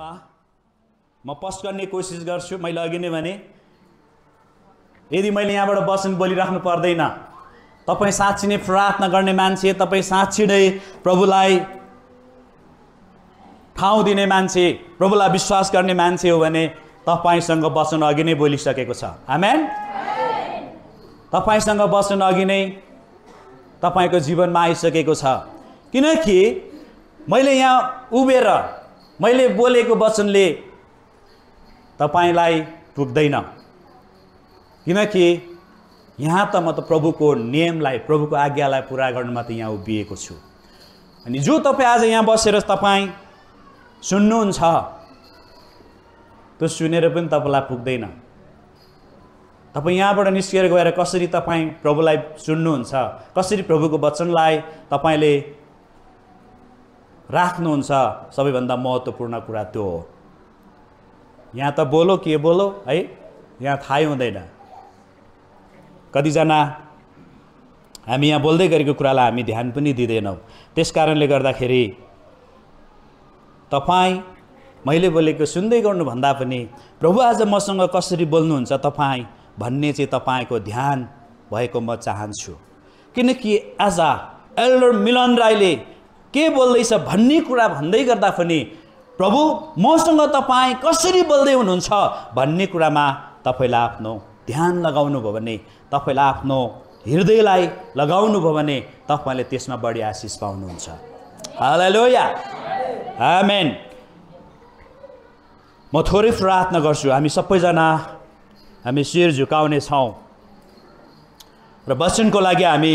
यसमा म पस्ट गर्ने कोसिस गर्छु मैले अघि नै भने। यदि मैले यहाँबाट वचन बोलिराख्नु पर्दैन तपाईँ साँच्ची नै प्रार्थना गर्ने मान्छे तपाईँ साँच्ची नै प्रभुलाई ठाउँ दिने मान्छे प्रभुलाई विश्वास गर्ने मान्छे हो भने तपाईँसँग वचन अघि नै बोलिसकेको छ। आमेन? तपाईँसँग वचन अघि नै तपाईँको जीवनमा आइसकेको छ। किनकि मैले यहाँ उभिएर मैले बोलेको वचनले तपाईँलाई पुग्दैन किनकि यहाँ त म त प्रभुको नियमलाई प्रभुको आज्ञालाई पुरा गर्नुमा त यहाँ उभिएको छु। अनि जो तपाईँ आज यहाँ बसेर तपाईँ सुन्नुहुन्छ त्यो सुनेर पनि तपाईँलाई पुग्दैन। तपाईँ यहाँबाट निस्किएर गएर कसरी तपाईँ प्रभुलाई सुन्नुहुन्छ कसरी प्रभुको वचनलाई तपाईँले राख्नुहुन्छ सबैभन्दा महत्त्वपूर्ण कुरा त्यो हो। यहाँ त बोलो के बोलो है? यहाँ थाहै हुँदैन। कतिजना हामी यहाँ बोल्दै गरेको कुरालाई हामी ध्यान पनि दिँदैनौँ। त्यस कारणले गर्दाखेरि तपाईँ मैले बोलेको सुन्दै गर्नुभन्दा पनि प्रभु आज मसँग कसरी बोल्नुहुन्छ तपाईँ भन्ने चाहिँ तपाईँको ध्यान भएको म चाहन्छु। किनकि आज एल्डर मिलन राईले के बोल्दैछ भन्ने कुरा भन्दै गर्दा पनि प्रभु मसँग तपाईँ कसरी बोल्दै हुनुहुन्छ भन्ने कुरामा तपाईँलाई आफ्नो ध्यान लगाउनु भयो भने तपाईँलाई आफ्नो हृदयलाई लगाउनु भयो भने तपाईँले त्यसमा बढी आशिष पाउनुहुन्छ. हालेलुया। आमेन। म थोरै प्रार्थना गर्छु हामी सबैजना हामी शिर झुकाउने छौँ। र वचनको लागि हामी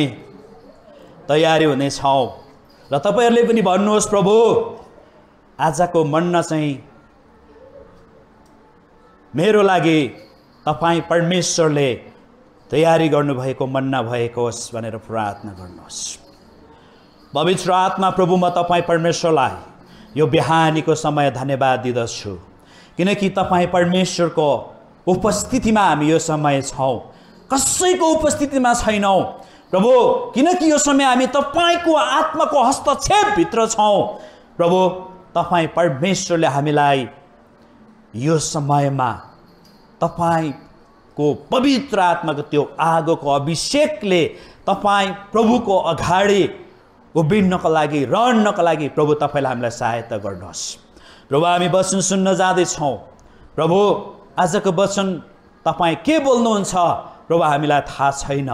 तयारी हुनेछौँ र तपाईँहरूले पनि भन्नुहोस् प्रभु आजको मन्न चाहिँ मेरो लागि तपाईँ परमेश्वरले तयारी गर्नुभएको मन्ना भएको होस् भनेर प्रार्थना गर्नुहोस्। पवित्र आत्मा प्रभु म तपाईँ परमेश्वरलाई यो बिहानीको समय धन्यवाद दिँदछु। किनकि तपाईँ परमेश्वरको उपस्थितिमा हामी यो समय छौँ। कसैको उपस्थितिमा छैनौँ। प्रभु किनकि यो समय हामी तपाईँको आत्माको हस्तक्षेपभित्र छौँ। प्रभु तपाईँ परमेश्वरले हामीलाई यो समयमा तपाईँको पवित्र आत्माको त्यो आगोको अभिषेकले तपाईँ प्रभुको अगाडि उभिन्नको लागि रहनको लागि प्रभु तपाईँले हामीलाई सहायता गर्नुहोस्। प्रभु हामी वचन सुन्न जाँदैछौँ। प्रभु आजको वचन तपाईँ के बोल्नुहुन्छ? प्रभु हामीलाई थाहा छैन।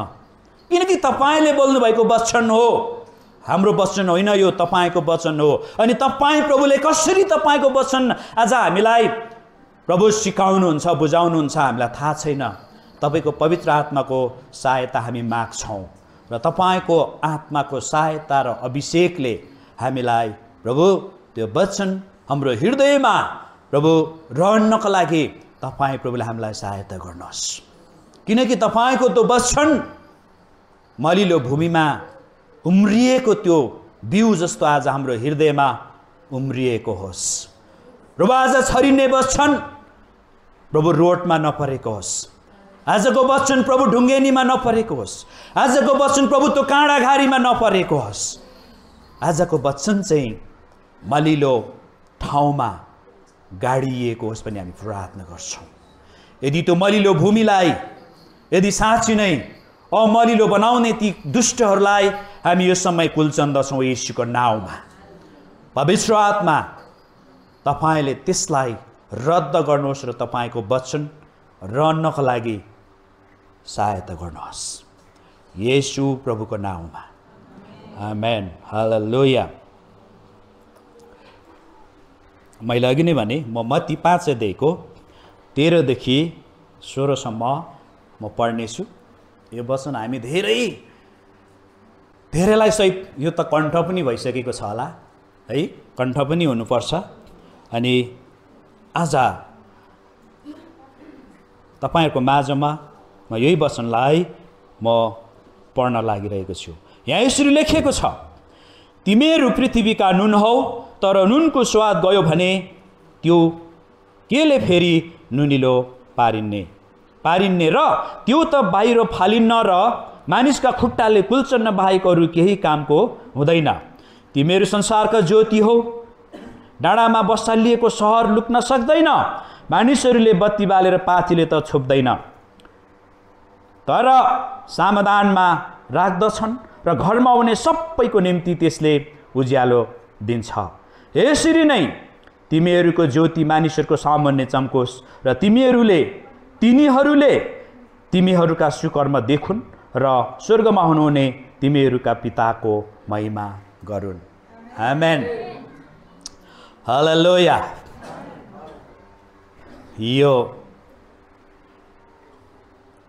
किनकि तपाईँले बोल्नुभएको वचन हो। हाम्रो वचन होइन यो तपाईँको वचन हो। अनि तपाईँ प्रभुले कसरी तपाईँको वचन आज हामीलाई प्रभु सिकाउनुहुन्छ बुझाउनुहुन्छ हामीलाई थाहा छैन। तपाईँको पवित्र आत्माको सहायता हामी माग्छौँ र तपाईँको आत्माको सहायता र अभिषेकले हामीलाई प्रभु त्यो वचन हाम्रो हृदयमा प्रभु रहनको लागि तपाईँ प्रभुले हामीलाई सहायता गर्नुहोस्। किनकि तपाईँको त्यो वचन मलिलो भूमिमा उम्रिएको त्यो बिउ जस्तो आज हाम्रो हृदयमा उम्रिएको होस्। प्रभु आज छरिने वचन प्रभु रोडमा नपरेको होस्। आजको वचन प्रभु ढुङ्गेनीमा नपरेको होस्। आजको वचन प्रभु त्यो काँडाघारीमा नपरेको होस्। आजको वचन चाहिँ मलिलो ठाउँमा गाडिएको होस् पनि हामी प्रार्थना गर्छौँ। यदि त्यो मलिलो भूमिलाई यदि साँच्ची नै अमलिलो बनाउने ती दुष्टहरूलाई हामी यो समय कुल्चन्दछौँ यीशुको नाउँमा। पवित्र आत्मा तपाईँले त्यसलाई रद्द गर्नुहोस् र तपाईँको वचन रहनको लागि सहायता गर्नुहोस्। येसु प्रभुको नाउँमा। आमेन। हालेलुया। मैले अघि नै भने म मत्ती पाँच तेह्रदेखि सोह्रसम्म म पढ्नेछु। यो वचन हामी धेरै धेरैलाई सहित यो त कण्ठ पनि भइसकेको छ होला है? कण्ठ पनि हुनुपर्छ। अनि आज तपाईँहरूको माझमा म यही वचनलाई म पढ्न लागिरहेको छु। यहाँ यसरी लेखिएको छ तिमीहरू पृथ्वीका नुन हौ तर नुनको स्वाद गयो भने त्यो केले फेरि नुनिलो पारिन्ने पारिन्ने र त्यो त बाहिर फालिन्न र मानिसका खुट्टाले कुल्चन्न बाहेक अरू केही कामको हुँदैन। तिमीहरू संसारका ज्योति हौ। डाँडामा बसालिएको सहर लुक्न सक्दैन। मानिसहरूले बत्ती बालेर पाथीले त छोप्दैन। तर समाधानमा राख्दछन् र घरमा आउने सबैको निम्ति त्यसले उज्यालो दिन्छ। यसरी नै तिमीहरूको ज्योति मानिसहरूको सामान्य चम्कोस् र तिमीहरूले तिनीहरूले तिमीहरूका सुकर्म देखुन् र स्वर्गमा हुनुहुने तिमीहरूका पिताको महिमा गरून्। आमेन हल्लेलुया यो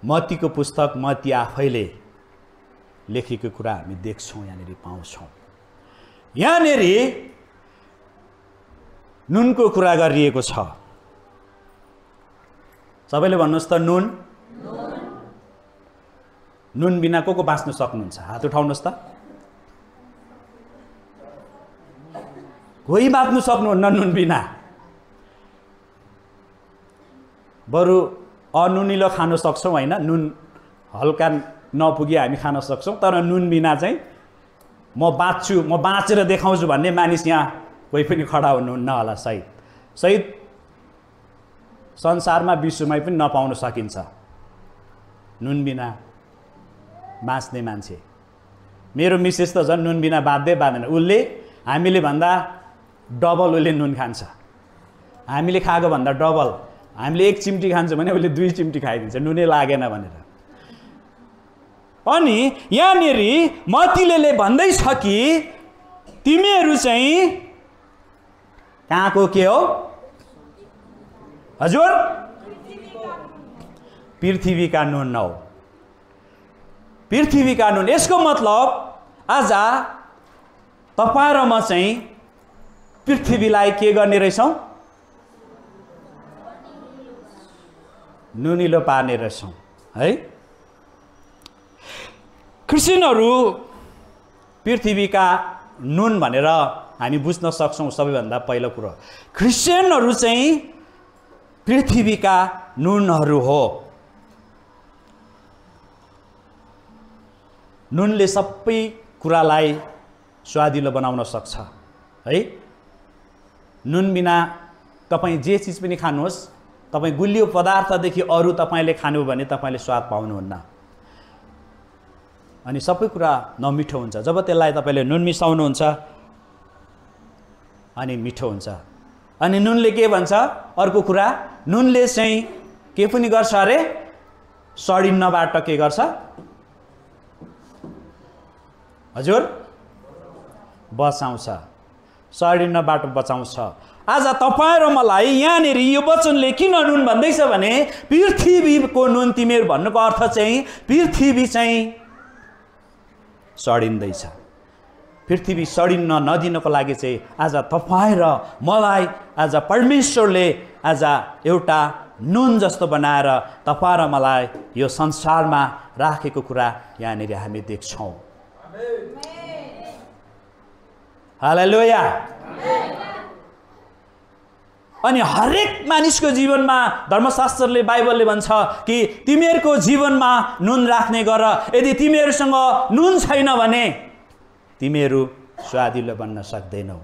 मतीको पुस्तक मती आफैले लेखेको कुरा हामी देख्छौँ यहाँनिर पाउँछौँ। यहाँनिर नुनको कुरा गरिएको छ। सबैले भन्नुहोस् त नुन। नुन बिना को को बाँच्न सक्नुहुन्छ? हात उठाउनुहोस् त। कोही बाँच्नु सक्नुहुन्न नुन बिना? बरु अनुनिलो खान सक्छौँ होइन? नुन हल्का नपुगी हामी खान सक्छौँ तर नुन बिना चाहिँ म बाँच्छु म बाँचेर देखाउँछु भन्ने मानिस यहाँ कोही पनि खडा हुनुहुन्न होला सहित। सहित संसारमा विश्वमै पनि नपाउन सकिन्छ। नुन बिना बाँच्ने मान्छे। मेरो मिसेस त झन् नुन बिना बाँच्दै बाँध्दैन उसले हामीले भन्दा डबल उसले नुन खान्छ। हामीले खाएको भन्दा डबल। हामीले एक चिम्टी खान्छौँ भने उसले दुई चिम्टी खाइदिन्छ। नुनै लागेन भनेर। अनि यहाँनिर मतिले भन्दैछ कि तिमीहरू चाहिँ कहाँको के हो? हजुर? पृथ्वीका नुन नौ। पृथ्वीका नुन यसको मतलब आज तपाईँ र म चाहिँ पृथ्वीलाई के गर्ने रहेछौँ? नुनिलो पार्ने रहेछौँ है? क्रिस्चियनहरू पृथ्वीका नुन भनेर हामी बुझ्न सक्छौँ सबैभन्दा पहिलो कुरो। क्रिस्चियनहरू चाहिँ पृथ्वीका नुनहरू हो। नुनले सबै कुरालाई स्वादिलो बनाउन सक्छ है? नुन बिना तपाईँ जे चिज पनि खानुहोस् तपाईँ गुलियो पदार्थदेखि अरू तपाईँले खानु भने तपाईँले स्वाद पाउनुहुन्न। अनि सबै कुरा नमिठो हुन्छ। जब त्यसलाई तपाईँले नुन मिसाउनुहुन्छ अनि मिठो हुन्छ। अनि नुनले के भन्छ? अर्को कुरा नुनले चाहिँ के पनि गर्छ अरे? सडिन्नबाट के गर्छ? हजुर? बचाउँछ। सडिन्नबाट बचाउँछ। आज तपाईँ र मलाई यहाँनिर यो वचनले किन नुन भन्दैछ भने पृथ्वीको नुन तिमीहरू भन्नुको अर्थ चाहिँ पृथ्वी चाहिँ सडिँदैछ पृथ्वी सडिन्न नदिनको लागि चाहिँ आज तपाईँ र मलाई आज परमेश्वरले आज एउटा नुन जस्तो बनाएर तपाईँ र मलाई यो संसारमा राखेको कुरा यहाँनिर हामी देख्छौँ। हालेलुया। अनि हरेक मानिसको जीवनमा धर्मशास्त्रले बाइबलले भन्छ कि तिमीहरूको जीवनमा नुन राख्ने गर। यदि तिमीहरूसँग नुन छैन भने तिमीहरू स्वादिलो बन्न सक्दैनौ।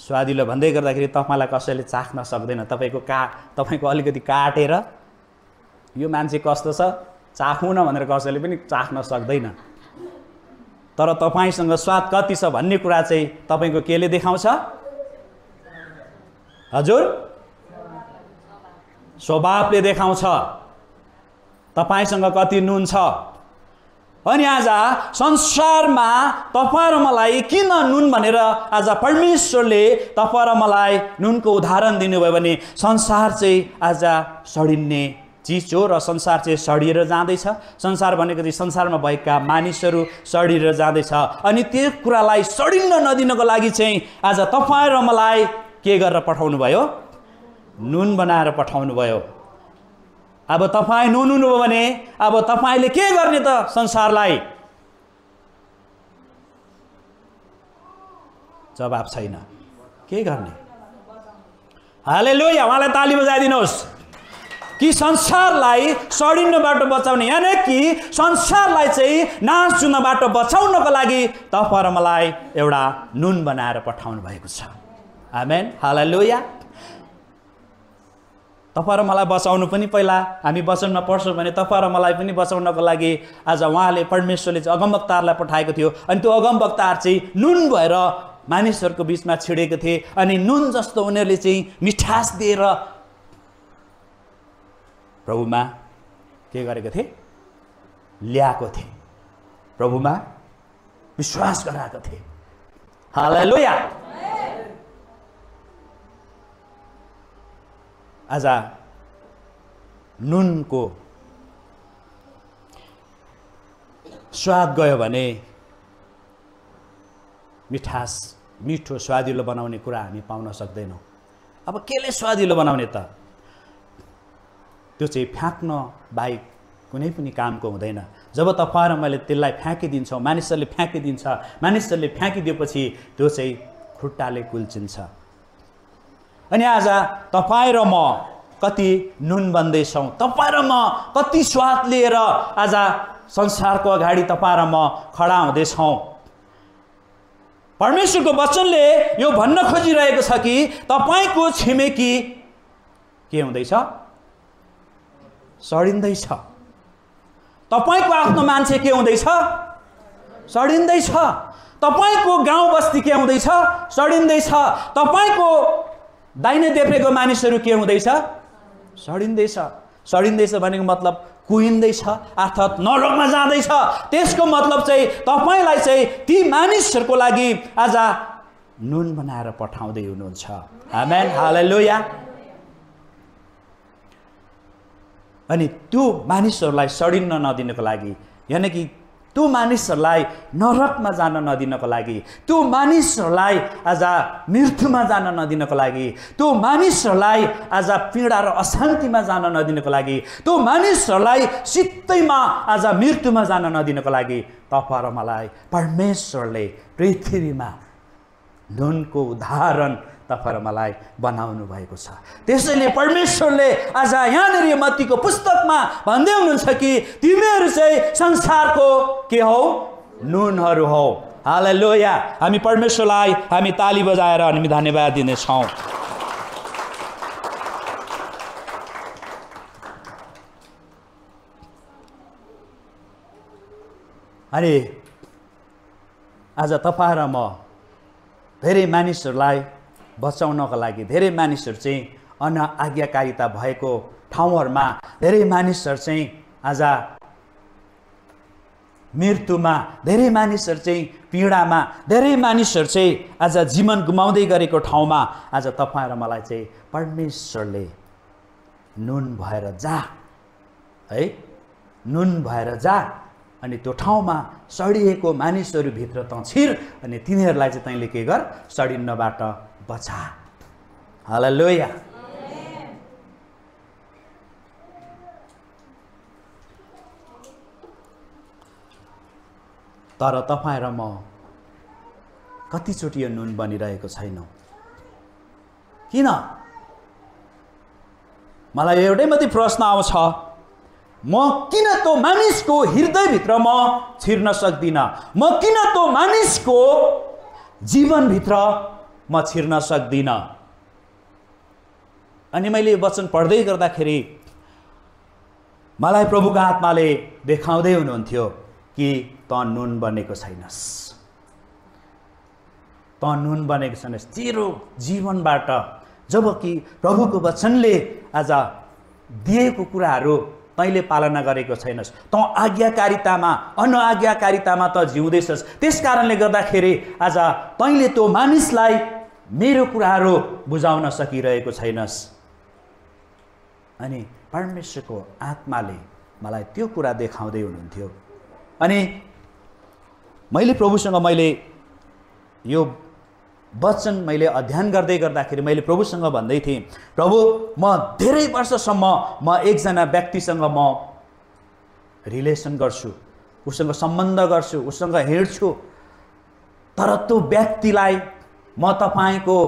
स्वादिलो भन्दै गर्दाखेरि तपाईँलाई कसैले चाख्न सक्दैन। तपाईँको का तपाईँको अलिकति काटेर यो मान्छे कस्तो छ चाखौँ न भनेर कसैले पनि चाख्न सक्दैन। तर तपाईँसँग स्वाद कति छ भन्ने कुरा चाहिँ तपाईँको केले देखाउँछ? हजुर? स्वभावले देखाउँछ। तपाईँसँग कति नुन छ? अनि आज संसारमा तपाईँ र मलाई किन नुन भनेर आज परमेश्वरले तपाईँ र मलाई नुनको उदाहरण दिनुभयो भने संसार चाहिँ आज सडिने चिज हो र संसार चाहिँ सडिएर जाँदैछ। संसार भनेको चाहिँ संसारमा भएका मानिसहरू सडिएर जाँदैछ। अनि त्यो कुरालाई सडिन्न नदिनको लागि चाहिँ आज तपाईँ र मलाई के गरेर पठाउनु भयो नुन बनाएर पठाउनु भयो अब तपाईँ नुन भने अब तपाईँले के गर्ने त संसारलाई? जवाब छैन। के गर्ने? हाले लोइ उहाँलाई ताली बजाइदिनुहोस्। कि संसारलाई सडिन्नबाट बचाउने यानि कि संसारलाई चाहिँ नाश जुनबाट बचाउनको लागि तपाईँ मलाई एउटा नुन बनाएर पठाउनु भएको छ। आमेन। हाला लोया तपाईँ र मलाई बचाउनु पनि पहिला हामी बचाउन पर्छौँ भने तपाईँ र मलाई पनि बचाउनको लागि आज उहाँले परमेश्वरले चाहिँ अगमवक्ताहरूलाई पठाएको थियो। अनि त्यो अगमवक्ताहरू चाहिँ नुन भएर मानिसहरूको बिचमा छिडेको थिए। अनि नुन जस्तो उनीहरूले चाहिँ मिठास दिएर प्रभुमा के गरेको थिए? ल्याएको थिए। प्रभुमा विश्वास गराएको थिए। हालेलुया! आज नुनको स्वाद गयो भने मिठास मिठो स्वादिलो बनाउने कुरा हामी पाउन सक्दैनौँ। अब केले स्वादिलो बनाउने त? त्यो चाहिँ फ्याँक्न बाहेक कुनै पनि कामको हुँदैन। जब तपाईँ मैले त्यसलाई फ्याँकिदिन्छौँ मानिसहरूले फ्याँकिदिन्छ मानिसहरूले फ्याँकिदिएपछि त्यो चाहिँ खुट्टाले कुल्चिन्छ। अनि आज तपाईँ र म कति नुन बन्दैछौँ। तपाईँ र म कति स्वाद लिएर आज संसारको अगाडि तपाईँ र म खडा हुँदैछौँ। परमेश्वरको वचनले यो भन्न खोजिरहेको छ कि तपाईँको छिमेकी के हुँदैछ? सडिँदैछ। तपाईँको आफ्नो मान्छे के हुँदैछ? सडिँदैछ। तपाईँको गाउँ बस्ती के हुँदैछ? सडिँदैछ। तपाईँको दाहिने देब्रेको मानिसहरू के हुँदैछ? सडिँदैछ। सडिँदैछ भनेको मतलब कुहिँदैछ अर्थात् नरकमा जाँदैछ। त्यसको मतलब चाहिँ तपाईँलाई चाहिँ ती मानिसहरूको लागि आज नुन बनाएर पठाउँदै हुनुहुन्छ। हामेन अनि त्यो मानिसहरूलाई सडिन्न नदिनको लागि यानि कि त्यो मानिसहरूलाई नरकमा जान नदिनको लागि त्यो मानिसहरूलाई आज मृत्युमा जान नदिनको लागि त्यो मानिसहरूलाई आज पीडा र अशान्तिमा जान नदिनको लागि त्यो मानिसहरूलाई सित्तैमा आज मृत्युमा जान नदिनको लागि तपाईँ र मलाई परमेश्वरले पृथ्वीमा नुनको उदाहरण तपाईँ र मलाई बनाउनु भएको छ। त्यसैले परमेश्वरले आज यहाँनिर यो मत्तीको पुस्तकमा भन्दै हुनुहुन्छ कि तिमीहरू चाहिँ संसारको के हौ? नुनहरू हौ। हाल लोया हामी परमेश्वरलाई हामी ताली बजाएर हामी धन्यवाद दिनेछौँ। अनि आज तपाईँ र म धेरै मानिसहरूलाई बचाउनको लागि धेरै मानिसहरू चाहिँ अन आज्ञाकारिता भएको ठाउँहरूमा धेरै मानिसहरू चाहिँ आज मृत्युमा धेरै मानिसहरू चाहिँ पीडामा धेरै मानिसहरू चाहिँ आज जीवन गुमाउँदै गरेको ठाउँमा आज तपाईँ र मलाई चाहिँ परमेश्वरले नुन भएर जा है? नुन भएर जा अनि त्यो ठाउँमा सडिएको मानिसहरूभित्र त छिर अनि तिनीहरूलाई चाहिँ तैँले के गर? सडिन्नबाट बचा हाला तर तपाईँ र म कतिचोटि यो नुन बनिरहेको छैनौँ। किन? मलाई एउटै मात्रै प्रश्न आउँछ। म किन त्यो मानिसको हृदयभित्र म छिर्न सक्दिनँ? म किन त्यो मानिसको जीवनभित्र म छिर्न सक्दिनँ। अनि मैले वचन पढ्दै गर्दाखेरि मलाई प्रभुको आत्माले देखाउँदै हुनुहुन्थ्यो कि त नुन बनेको छैनस्। त नुन बनेको छैनस्। तेरो जीवनबाट जब कि प्रभुको वचनले आज दिएको कुराहरू तैँले पालना गरेको छैनस्। तँ आज्ञाकारितामा अनआज्ञाकारितामा त जिउँदैछस्। त्यस कारणले गर्दाखेरि आज तैँले त्यो मानिसलाई मेरो कुराहरू बुझाउन सकिरहेको छैनस्। अनि परमेश्वरको आत्माले मलाई त्यो कुरा देखाउँदै हुनुहुन्थ्यो। अनि मैले प्रभुसँग मैले यो वचन मैले अध्ययन गर्दै गर्दाखेरि मैले प्रभुसँग भन्दै थिएँ प्रभु म धेरै वर्षसम्म म एकजना व्यक्तिसँग म रिलेसन गर्छु उसँग सम्बन्ध गर्छु उसँग हिँड्छु तर त्यो व्यक्तिलाई म तपाईँको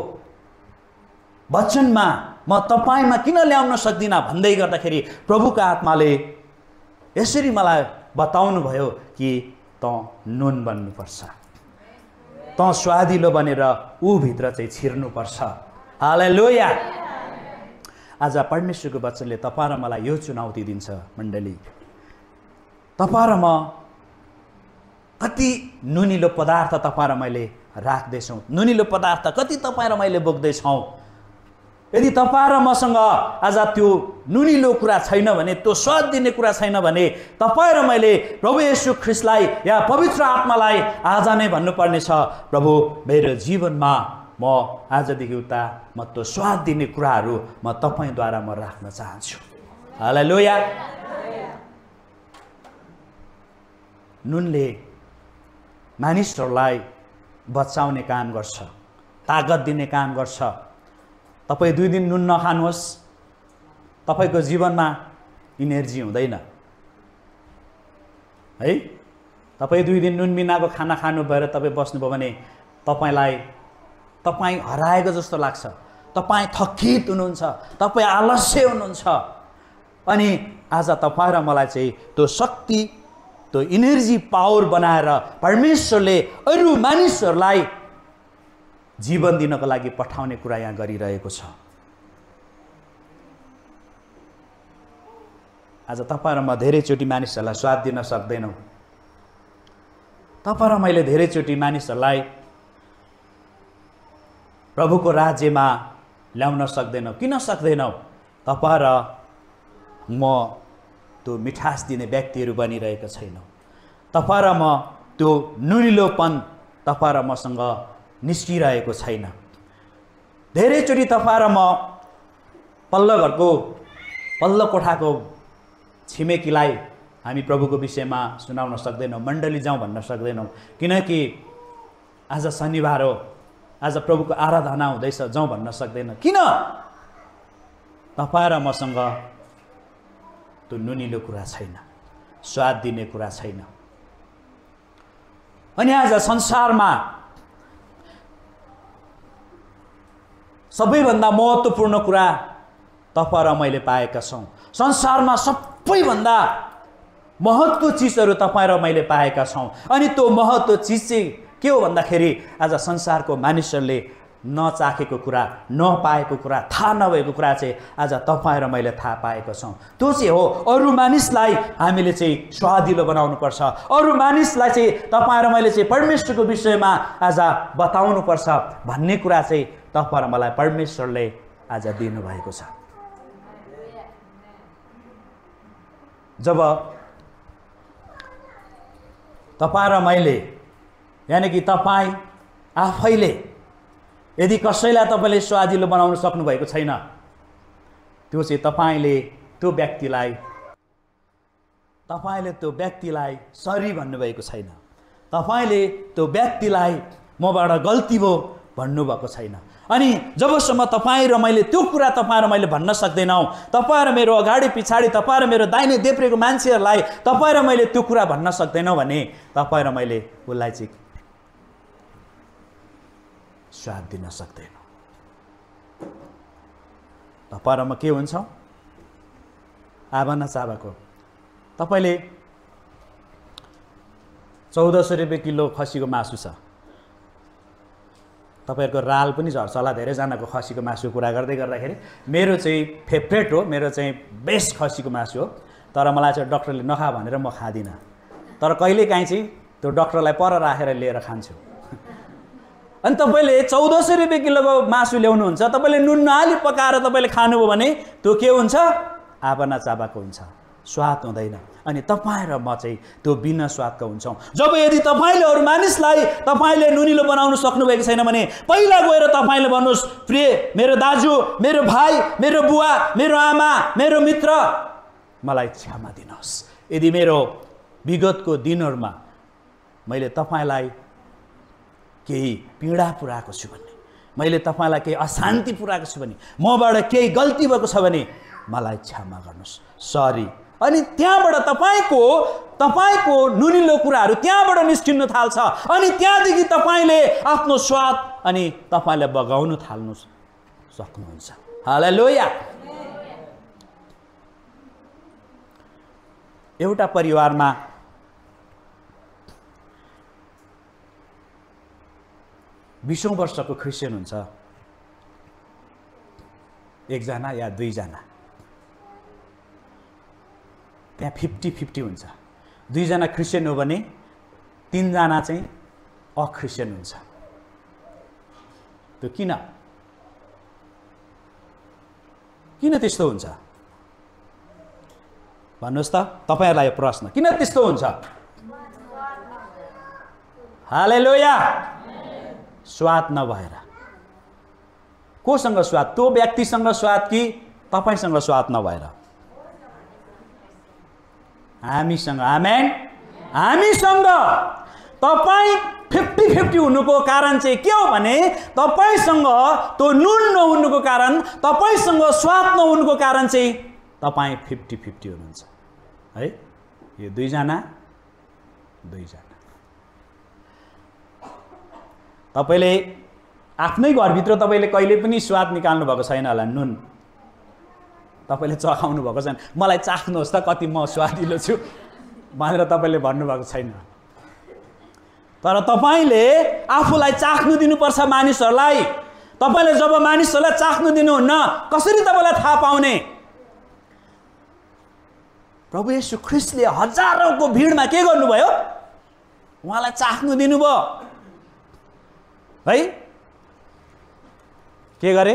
वचनमा म तपाईँमा किन ल्याउन सक्दिनँ? भन्दै गर्दाखेरि प्रभुको आत्माले यसरी मलाई बताउनु भयो कि त नुन बन्नुपर्छ। तँ स्वादिलो बनेर ऊभित्र चाहिँ छिर्नुपर्छ। हालै लोया आज परमेश्वरको वचनले तपाईँ र मलाई यो चुनौती दिन्छ मण्डली। तपाईँ र म कति नुनिलो पदार्थ तपाईँ र मैले राख्दैछौँ। नुनिलो पदार्थ कति तपाईँ र मैले बोक्दैछौँ। यदि तपाईँ र मसँग आज त्यो नुनिलो कुरा छैन भने त्यो स्वाद दिने कुरा छैन भने तपाईँ र मैले प्रभु यशु ख्रिस्टलाई या पवित्र आत्मालाई आज नै भन्नुपर्नेछ प्रभु मेरो जीवनमा म आजदेखि उता म त्यो स्वाद दिने कुराहरू म तपाईँद्वारा म राख्न चाहन्छु। हला लोया नुनले मानिसहरूलाई बचाउने काम गर्छ तागत दिने काम गर्छ। तपाईँ दुई दिन नुन नखानुहोस्। तपाईँको जीवनमा इनर्जी हुँदैन। है? तपाईँ दुई दिन नुन बिनाको खाना खानु भएर तपाईँ बस्नुभयो भने तपाईँलाई तपाईँ हराएको जस्तो लाग्छ। तपाईँ थकित हुनुहुन्छ तपाईँ आलस्य हुनुहुन्छ। अनि आज तपाईँ र मलाई चाहिँ त्यो शक्ति त्यो इनर्जी पावर बनाएर परमेश्वरले अरू मानिसहरूलाई जीवन दिनको लागि पठाउने कुरा यहाँ गरिरहेको छ। आज तपाईँ र म धेरैचोटि मानिसहरूलाई स्वाद दिन सक्दैनौँ। तपाईँ र मैले धेरैचोटि मानिसहरूलाई प्रभुको राज्यमा ल्याउन सक्दैनौँ। किन सक्दैनौँ? तपाईँ र म त्यो मिठास दिने व्यक्तिहरू बनिरहेको छैनौँ। तपाईँ र म त्यो नुनिलोपन तपाईँ र मसँग निस्किरहेको छैन। धेरैचोटि तपाईँ र म पल्लो घरको पल्लो कोठाको छिमेकीलाई हामी प्रभुको विषयमा सुनाउन सक्दैनौँ मण्डली जाउँ भन्न सक्दैनौँ। किनकि आज शनिबार हो आज प्रभुको आराधना हुँदैछ जाउँ भन्न सक्दैन। किन? तपाईँ र मसँग त्यो नुनिलो कुरा छैन स्वाद दिने कुरा छैन। अनि आज संसारमा सबैभन्दा महत्त्वपूर्ण कुरा तपाईँ र मैले पाएका छौँ। संसारमा सबैभन्दा महत्त्व चिजहरू तपाईँ र मैले पाएका छौँ। अनि त्यो महत्त्व चिज चाहिँ के हो भन्दाखेरि आज संसारको मानिसहरूले नचाखेको कुरा नपाएको कुरा थाहा नभएको कुरा चाहिँ आज तपाईँ र मैले थाहा पाएको छौँ। त्यो चाहिँ हो अरू मानिसलाई हामीले चाहिँ स्वादिलो बनाउनुपर्छ। अरू मानिसलाई चाहिँ तपाईँ र मैले चाहिँ परमेश्वरको विषयमा आज बताउनुपर्छ भन्ने कुरा चाहिँ तपाईँ मलाई परमेश्वरले आज दिनुभएको छ। जब तपाईँ र मैले यानि कि तपाईँ आफैले यदि कसैलाई तपाईँले स्वादिलो बनाउन सक्नुभएको छैन त्यो चाहिँ तपाईँले त्यो व्यक्तिलाई तपाईँले त्यो व्यक्तिलाई सरी भन्नुभएको छैन। तपाईँले त्यो व्यक्तिलाई मबाट गल्ती भयो भन्नुभएको छैन। अनि जबसम्म तपाईँ र मैले त्यो कुरा तपाईँ र मैले भन्न सक्दैनौँ तपाईँ र मेरो अगाडि पछाडि तपाईँ र मेरो दाहिने देप्रेको मान्छेहरूलाई तपाईँ र मैले त्यो कुरा भन्न सक्दैनौँ भने तपाईँ र मैले उसलाई चाहिँ स्वाद दिन सक्दैनौँ। तपाईँ र म के हुन्छ? आभाना चाबाको तपाईँले चौध सय रुपियाँ किलो खसीको मासु छ। तपाईँहरूको राल पनि झर्छ होला धेरैजनाको खसीको मासु कुरा गर्दै गर्दाखेरि। मेरो चाहिँ फेभरेट हो मेरो चाहिँ बेस्ट खसीको मासु हो। तर मलाई चाहिँ डक्टरले नखा भनेर म खाँदिनँ। तर कहिलेकाहीँ चाहिँ त्यो डक्टरलाई पर राखेर लिएर खान्छु। अनि तपाईँले चौध सय रुपियाँ किलोको मासु ल्याउनुहुन्छ तपाईँले नुन नआली पकाएर तपाईँले खानुभयो भने त्यो के हुन्छ? आपना चाबाको हुन्छ। स्वाद हुँदैन। अनि तपाईँ र म चाहिँ त्यो भिन्न स्वादको हुन्छौँ। जब यदि तपाईँले अरू मानिसलाई तपाईँले नुनिलो बनाउनु सक्नुभएको छैन भने पहिला गएर तपाईँले भन्नुहोस् प्रिय मेरो दाजु मेरो भाइ मेरो बुवा मेरो आमा मेरो मित्र मलाई क्षमा दिनुहोस्। यदि मेरो विगतको दिनहरूमा मैले तपाईँलाई केही पीडा पुऱ्याएको छु भने मैले तपाईँलाई केही अशान्ति पुऱ्याएको छु भने मबाट केही गल्ती भएको छ भने मलाई क्षमा गर्नुहोस्। सरी। अनि त्यहाँबाट तपाईँको तपाईँको नुनिलो कुराहरू त्यहाँबाट निस्किन थाल्छ। अनि त्यहाँदेखि तपाईँले आफ्नो स्वाद अनि तपाईँले बगाउन थाल्नु सक्नुहुन्छ। हालै लोया एउटा परिवारमा बिसौँ वर्षको क्रिस्चियन हुन्छ। एकजना या दुईजना। त्यहाँ फिफ्टी फिफ्टी हुन्छ। दुईजना क्रिस्चियन हो भने तिनजना चाहिँ अक्रिस्चियन हुन्छ। त्यो किन? किन त्यस्तो हुन्छ? भन्नुहोस् त तपाईँहरूलाई यो प्रश्न। किन त्यस्तो हुन्छ? हाले लोया स्वाद नभएर। कोसँग स्वाद? त्यो व्यक्तिसँग स्वाद कि तपाईँसँग स्वाद नभएर? हामीसँग आमेन। हामीसँग। तपाईँ फिफ्टी फिफ्टी हुनुको कारण चाहिँ के हो भने तपाईँसँग त्यो नुन नहुनुको कारण तपाईँसँग स्वाद नहुनुको कारण चाहिँ तपाईँ फिफ्टी फिफ्टी हुनुहुन्छ। है? यो दुईजना दुईजना। तपाईँले आफ्नै घरभित्र तपाईँले कहिले पनि स्वाद निकाल्नु भएको छैन होला नुन। तपाईँले चखाउनु भएको छैन। मलाई चाख्नुहोस् त कति म स्वादिलो छु। भनेर तपाईँले भन्नुभएको छैन। तर तपाईँले आफूलाई चाख्नु दिनुपर्छ मानिसहरूलाई। तपाईँले जब मानिसहरूलाई चाख्नु दिनुहुन्न कसरी तपाईँलाई थाहा पाउने? प्रभु यशु ख्रिस्टले हजारौँको भिडमा के गर्नुभयो? उहाँलाई चाख्नु दिनुभयो। है? के गरे?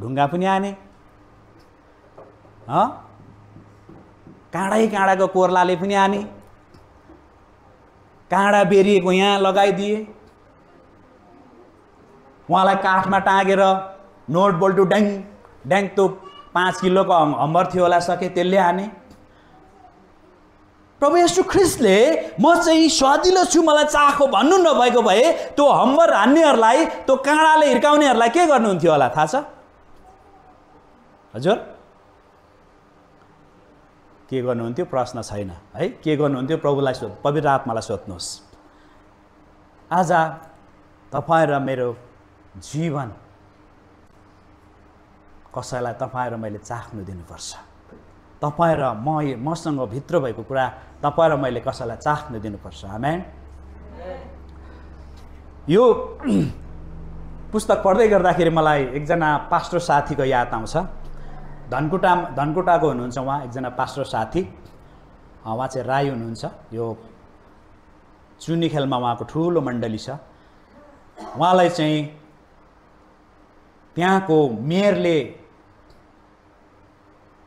ढुङ्गा पनि हाने काँडै काँडाको कोर्लाले पनि हाने काँडा बेरिएको यहाँ लगाइदिए। उहाँलाई काठमा टाँगेर नोट बोल्टु ड्याङ ड्याङ त्यो पाँच किलोको हम्बर थियो होला सके त्यसले हाने प्रभु यशु ख्रिस्टले म चाहिँ स्वादिलो छु मलाई चाखो भन्नु नभएको भए त्यो हम्बर हान्नेहरूलाई त्यो काँडाले हिर्काउनेहरूलाई के गर्नुहुन्थ्यो होला थाहा छ? हजुर? के गर्नुहुन्थ्यो? प्रश्न छैन। है? के गर्नुहुन्थ्यो? प्रभुलाई सोध पवित्र आत्मालाई सोध्नुहोस्। आज तपाईँ र मेरो जीवन कसैलाई तपाईँ र मैले चाख्नु दिनुपर्छ। तपाईँ र म मसँग भित्र भएको कुरा तपाईँ र मैले कसैलाई चाख्नु दिनुपर्छ। हामी यो पुस्तक पढ्दै गर्दाखेरि मलाई एकजना पास्टर साथीको याद आउँछ। धनकुटा धनकुटाको हुनुहुन्छ उहाँ एकजना पास्टर साथी। उहाँ चाहिँ राई हुनुहुन्छ। यो चुनी खेलमा उहाँको ठुलो मण्डली छ। उहाँलाई चाहिँ त्यहाँको मेयरले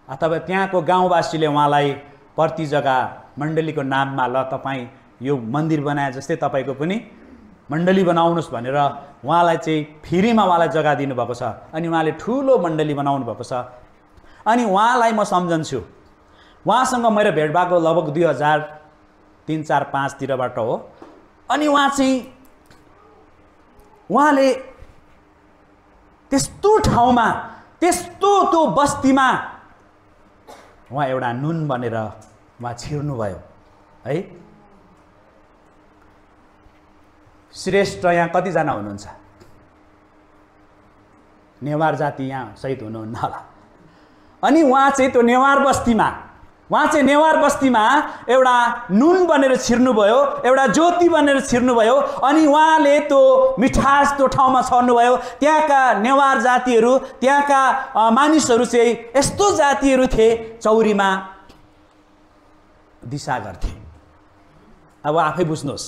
अथवा त्यहाँको गाउँवासीले उहाँलाई प्रति जग्गा मण्डलीको नाममा ल तपाईँ यो मन्दिर बनाए जस्तै तपाईँको पनि मण्डली बनाउनुहोस् भनेर उहाँलाई चाहिँ फ्रीमा उहाँलाई जग्गा दिनुभएको छ। अनि उहाँले ठुलो मण्डली बनाउनु भएको छ। अनि उहाँलाई म सम्झन्छु। उहाँसँग मेरो भेट भएको लगभग दुई हजार तिन चार पाँचतिरबाट हो। अनि उहाँ चाहिँ उहाँले त्यस्तो ठाउँमा त्यस्तो त्यो बस्तीमा उहाँ एउटा नुन बनेर उहाँ छिर्नुभयो है? श्रेष्ठ यहाँ कतिजना हुनुहुन्छ? नेवार जाति यहाँ सहित हुनुहुन्न होला। अनि उहाँ चाहिँ त्यो नेवार बस्तीमा उहाँ चाहिँ नेवार बस्तीमा एउटा नुन बनेर छिर्नुभयो एउटा ज्योति बनेर छिर्नुभयो अनि उहाँले त्यो मिठास त्यो ठाउँमा छर्नुभयो। त्यहाँका नेवार जातिहरू त्यहाँका मानिसहरू चाहिँ यस्तो जातिहरू थिए चौरीमा दिशा गर्थे अब आफै बुझ्नुहोस्।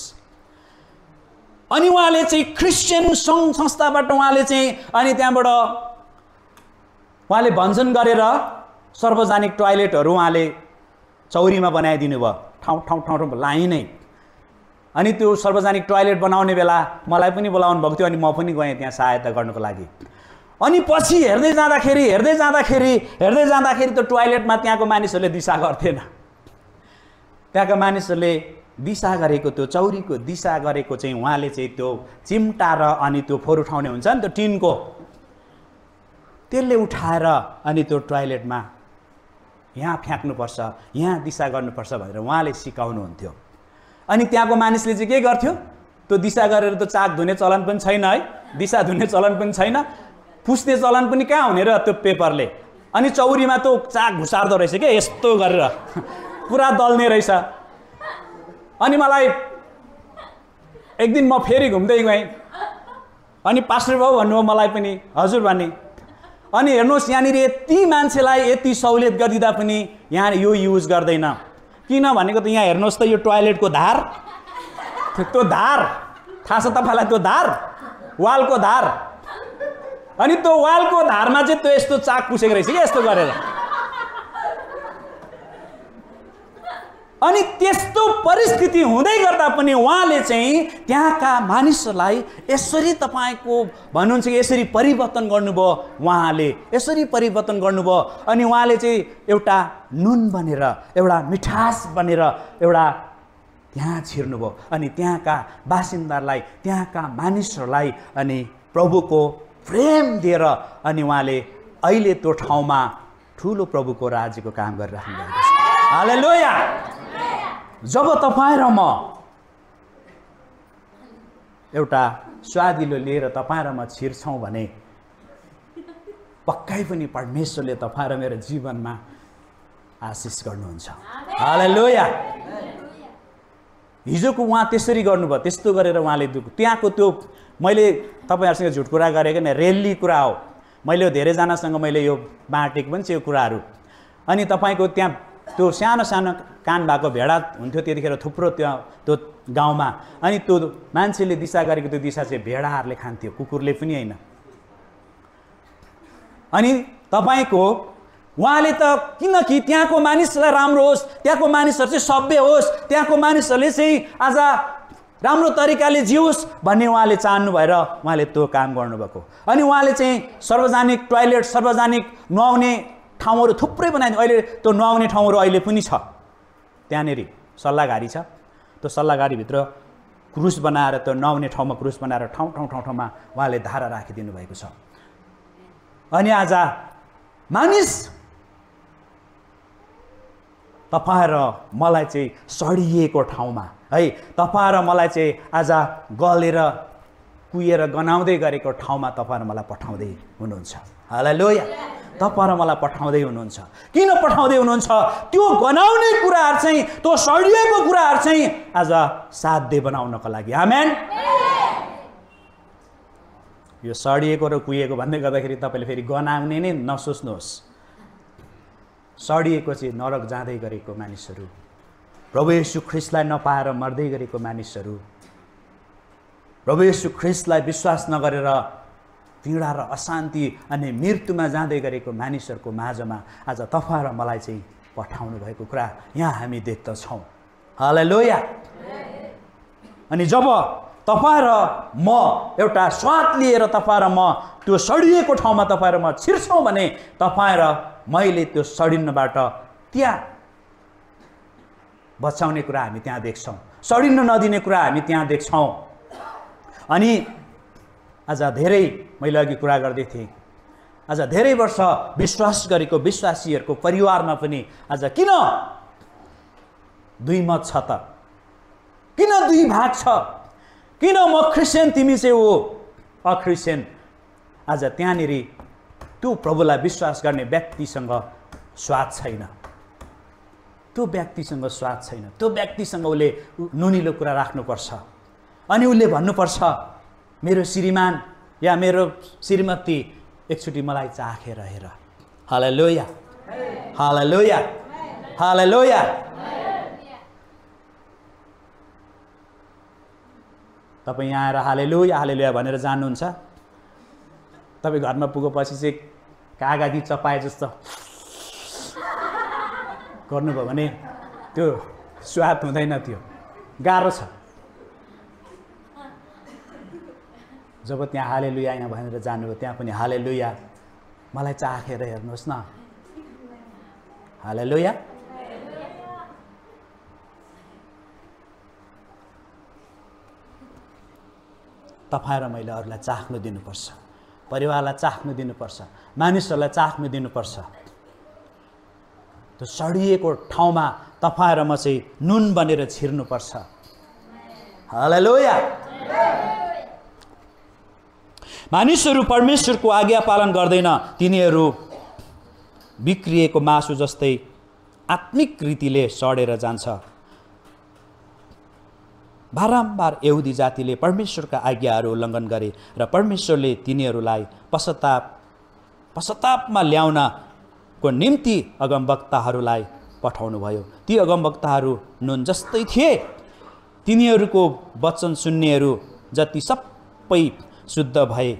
अनि उहाँले चाहिँ क्रिस्चियन सङ्घ संस्थाबाट उहाँले चाहिँ अनि त्यहाँबाट उहाँले भन्छन् गरेर सार्वजनिक टोयलेटहरू उहाँले चौरीमा बनाइदिनु भयो। ठाउँ ठाउँ ठाउँ ठाउँ लाइनै अनि त्यो सार्वजनिक टोयलेट बनाउने बेला मलाई पनि बोलाउनु भएको थियो अनि म पनि गएँ त्यहाँ सहायता गर्नुको लागि। अनि पछि हेर्दै जाँदाखेरि हेर्दै जाँदाखेरि हेर्दै जाँदाखेरि त्यो टोयलेटमा त्यहाँको मानिसहरूले दिशा गर्थेन त्यहाँका मानिसहरूले दिशा गरेको त्यो चौरीको दिशा गरेको चाहिँ उहाँले चाहिँ त्यो चिम्टा र अनि त्यो फोहोर उठाउने हुन्छ नि त्यो टिनको त्यसले उठाएर अनि त्यो टोयलेटमा यहाँ फ्याँक्नुपर्छ यहाँ दिशा गर्नुपर्छ भनेर उहाँले सिकाउनुहुन्थ्यो। अनि त्यहाँको मानिसले चाहिँ के गर्थ्यो? त्यो दिशा गरेर त चाक धुने चलन पनि छैन है। दिशा धुने चलन पनि छैन। पुस्ने चलन पनि कहाँ हुने र त्यो पेपरले? अनि चौरीमा त्यो चाक घुसार्दो रहेछ क्या यस्तो गरेर। पुरा दल्ने रहेछ। अनि मलाई एक दिन म फेरि घुम्दै गएँ। अनि पास्टर बाबु भन्नुभयो मलाई पनि हजुर भने। अनि हेर्नुहोस् यहाँनिर यति मान्छेलाई यति सहुलियत गरिदिँदा पनि यहाँ यो युज गर्दैन। किन भनेको त यहाँ हेर्नुहोस् त यो टोयलेटको धार। त्यो धार। थाहा छ तपाईँलाई त्यो धार? वालको धार। अनि त्यो वालको धारमा चाहिँ त्यो यस्तो चाक पुसेको रहेछ कि यस्तो गरेर। अनि त्यस्तो परिस्थिति हुँदै गर्दा पनि उहाँले चाहिँ त्यहाँका मानिसहरूलाई यसरी तपाईँको भन्नुहुन्छ कि यसरी परिवर्तन गर्नुभयो उहाँले यसरी परिवर्तन गर्नुभयो। अनि उहाँले चाहिँ एउटा नुन बनेर एउटा मिठास बनेर एउटा त्यहाँ छिर्नुभयो। अनि त्यहाँका बासिन्दालाई त्यहाँका मानिसहरूलाई अनि प्रभुको प्रेम दिएर अनि उहाँले अहिले त्यो ठाउँमा ठुलो प्रभुको राज्यको काम गरिराख्नु भएको छ। हालेलुया। जब तपाईँ र म एउटा स्वादिलो लिएर तपाईँ र म छिर्छौँ भने पक्कै पनि परमेश्वरले तपाईँ र मेरो जीवनमा आशिष गर्नुहुन्छ। हालेलुया। हिजोको उहाँ त्यसरी गर्नुभयो त्यस्तो गरेर उहाँले दुःख त्यहाँको त्यो मैले तपाईँहरूसँग झुट कुरा गरेको नि रेली कुरा हो। मैले धेरैजनासँग मैले यो बाँटेको पनि छ यो कुराहरू। अनि तपाईँको त्यहाँ त्यो सानो सानो कान भएको भेडा हुन्थ्यो त्यतिखेर थुप्रो त्यहाँ त्यो गाउँमा। अनि त्यो मान्छेले दिशा गरेको त्यो दिशा चाहिँ भेडाहरूले खान्थ्यो कुकुरले पनि होइन। अनि तपाईँको उहाँले त किनकि त्यहाँको मानिसलाई राम्रो होस् त्यहाँको मानिसहरू चाहिँ सभ्य होस् त्यहाँको मानिसहरूले चाहिँ आज राम्रो तरिकाले जियोस् भन्ने उहाँले चाहनु भएर उहाँले त्यो काम गर्नुभएको। अनि उहाँले चाहिँ सार्वजनिक टोयलेट सार्वजनिक नुहाउने ठाउँहरू थुप्रै बनाइदिनु। अहिले त्यो नुहाउने ठाउँहरू अहिले पनि छ। त्यहाँनिर सल्लाहघारी छ। त्यो सल्लाहघारीभित्र क्रुस बनाएर त्यो नुहाउने ठाउँमा क्रुस बनाएर ठाउँ ठाउँ ठाउँ ठाउँमा उहाँले धारा राखिदिनु भएको छ। अनि आज मानिस तपाईँ र मलाई चाहिँ सडिएको ठाउँमा है तपाईँ र मलाई चाहिँ आज गलेर कुहिएर गनाउँदै गरेको ठाउँमा तपाईँ र मलाई पठाउँदै हुनुहुन्छ। हालै लोया तपाईँ मलाई पठाउँदै हुनुहुन्छ। किन पठाउँदै हुनुहुन्छ? त्यो गनाउने कुराहरू चाहिँ त्यो सडिएको कुराहरू चाहिँ आज साध्य बनाउनको लागि। आमेन। यो सडिएको र कुहिएको भन्दै गर्दाखेरि तपाईँले फेरि गनाउने नै नसोच्नुहोस्। सडिएको चाहिँ नरक जाँदै गरेको मानिसहरू प्रभु यशु ख्रिस्टलाई नपाएर मर्दै गरेको मानिसहरू प्रभु यशु ख्रिस्टलाई विश्वास नगरेर पीडा र अशान्ति अनि मृत्युमा जाँदै गरेको मानिसहरूको माझमा आज तपाईँ र मलाई चाहिँ पठाउनु भएको कुरा यहाँ हामी देख्दछौँ। हालै लोया अनि जब तपाईँ र म एउटा स्वाद लिएर तपाईँ र म त्यो सडिएको ठाउँमा तपाईँ र म छिर्छौँ भने तपाईँ र मैले त्यो सडिन्नबाट त्यहाँ बचाउने कुरा हामी त्यहाँ देख्छौँ। सडिन्न नदिने कुरा हामी त्यहाँ देख्छौँ। अनि आज धेरै मैले अघि कुरा गर्दै थिएँ। आज धेरै वर्ष विश्वास गरेको विश्वासीहरूको परिवारमा पनि आज किन दुई मत छ त? किन दुई भाग छ? किन म क्रिस्चियन तिमी चाहिँ हो अक्रिस्चियन? आज त्यहाँनिर त्यो प्रभुलाई विश्वास गर्ने व्यक्तिसँग स्वाद छैन। त्यो व्यक्तिसँग स्वाद छैन। त्यो व्यक्तिसँग उसले नुनिलो कुरा राख्नुपर्छ। अनि उसले भन्नुपर्छ मेरो श्रीमान या मेरो श्रीमती एकचोटि मलाई चाखेर हेर। हाल लोया हाल लोया हाल लोया तपाईँ यहाँ आएर हाले लुया हाले लुया भनेर जानुहुन्छ तपाईँ घरमा पुगेपछि चाहिँ कागती चपाए जस्तो गर्नुभयो भने त्यो स्वाद हुँदैन त्यो। गाह्रो छ। जब त्यहाँ हाले लुया भनेर जानुभयो त्यहाँ पनि हाले लुया मलाई चाखेर हेर्नुहोस् न। हाले लुया तपाईँ र मैले अरूलाई चाख्नु दिनुपर्छ। परिवारलाई चाख्नु दिनुपर्छ। मानिसहरूलाई चाख्नु दिनुपर्छ। त्यो सडिएको ठाउँमा तपाईँ र म चाहिँ नुन बनेर छिर्नुपर्छ। हालेलुया। मानिसहरू परमेश्वरको आज्ञा पालन गर्दैन। तिनीहरू बिग्रिएको मासु जस्तै आत्मिक रीतिले सडेर जान्छ। बारम्बार यहुदी जातिले परमेश्वरका आज्ञाहरू उल्लङ्घन गरे र परमेश्वरले तिनीहरूलाई पश्चाताप पश्चातापमा ल्याउनको निम्ति अगमवक्ताहरूलाई पठाउनुभयो। ती अगमवक्ताहरू नुन जस्तै थिए। तिनीहरूको वचन सुन्नेहरू जति सबै शुद्ध भए।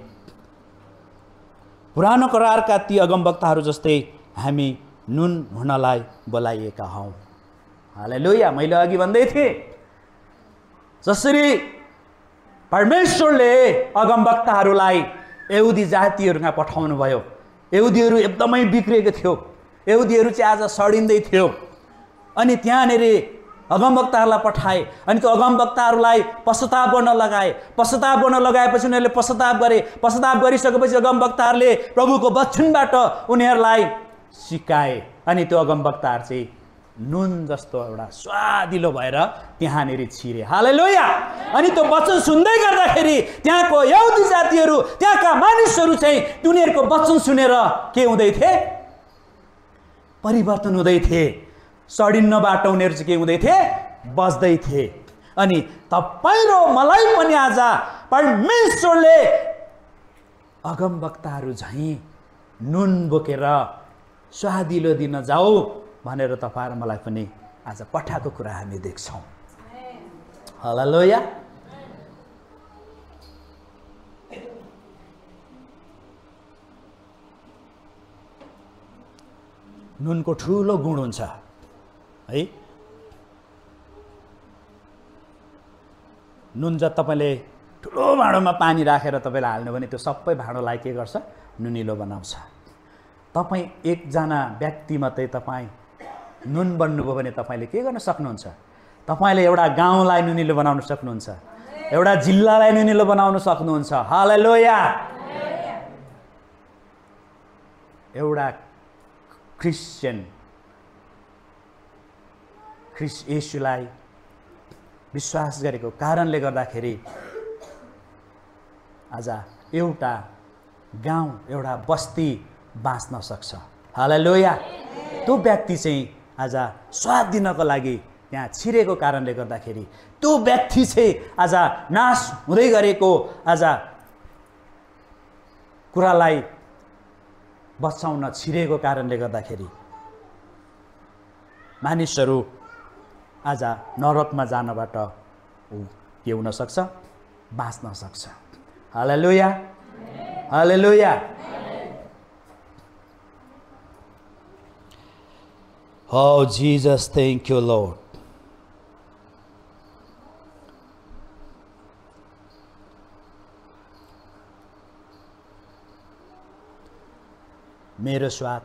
पुरानो करारका ती अगमवक्ताहरू जस्तै हामी नुन हुनलाई बोलाइएका हौँ। हालै लोया मैले अघि भन्दै थिएँ। जसरी परमेश्वरले अगमवक्ताहरूलाई यहुदी जातिहरूमा पठाउनु भयो यहुदीहरू एकदमै बिग्रेको थियो यहुदीहरू चाहिँ आज सडिँदै थियो। अनि त्यहाँनिर अगमवक्ताहरूलाई पठाए। अनि त्यो अगमवक्ताहरूलाई पश्चाताप गर्न लगाए। पश्चाताप गर्न लगाएपछि उनीहरूले पश्चाताप गरे। पश्चाताप गरिसकेपछि अगमवक्ताहरूले प्रभुको वचनबाट उनीहरूलाई सिकाए। अनि त्यो अगमवक्ताहरू चाहिँ नुन जस्तो एउटा स्वादिलो भएर त्यहाँनिर छिरे। हालै लोया अनि त्यो वचन सुन्दै गर्दाखेरि त्यहाँको यौदी जातिहरू त्यहाँका मानिसहरू चाहिँ उनीहरूको वचन सुनेर के हुँदै थिए? परिवर्तन हुँदै थिए। सडिन्नबाट उनीहरू चाहिँ के हुँदै थिए बस्दै थिए। अनि तपाईँ र मलाई पनि आज परमेश्वरले अगमवक्ताहरू झैँ नुन बोकेर स्वादिलो दिन जाऊ भनेर तपाईँ मलाई पनि आज पठाएको कुरा हामी देख्छौँ। होला लोया नुनको ठुलो गुण हुन्छ। है? नुन जब तपाईँले ठुलो भाँडोमा पानी राखेर तपाईँले हाल्नु भने त्यो सबै भाँडोलाई के गर्छ? नुनिलो बनाउँछ। तपाईँ एकजना व्यक्ति मात्रै तपाईँ नुन बन्नुभयो भने तपाईँले के गर्न सक्नुहुन्छ? तपाईँले एउटा गाउँलाई नुनिलो बनाउन सक्नुहुन्छ। एउटा जिल्लालाई नुनिलो बनाउन सक्नुहुन्छ। हाल लोया एउटा क्रिस्चियन ख्रिस येसुलाई विश्वास गरेको कारणले गर्दाखेरि आज एउटा गाउँ एउटा बस्ती बाँच्न सक्छ। हाल लोया त्यो व्यक्ति चाहिँ आज स्वाद दिनको लागि त्यहाँ छिरेको कारणले गर्दाखेरि त्यो व्यक्ति चाहिँ आज नाश हुँदै गरेको आज कुरालाई बचाउन छिरेको कारणले गर्दाखेरि मानिसहरू आज नरकमा जानबाट ऊ के हुन सक्छ बाँच्न सक्छ। हाले लोया हाले लोया Oh, Jesus, thank you, Lord. मेरो स्वाद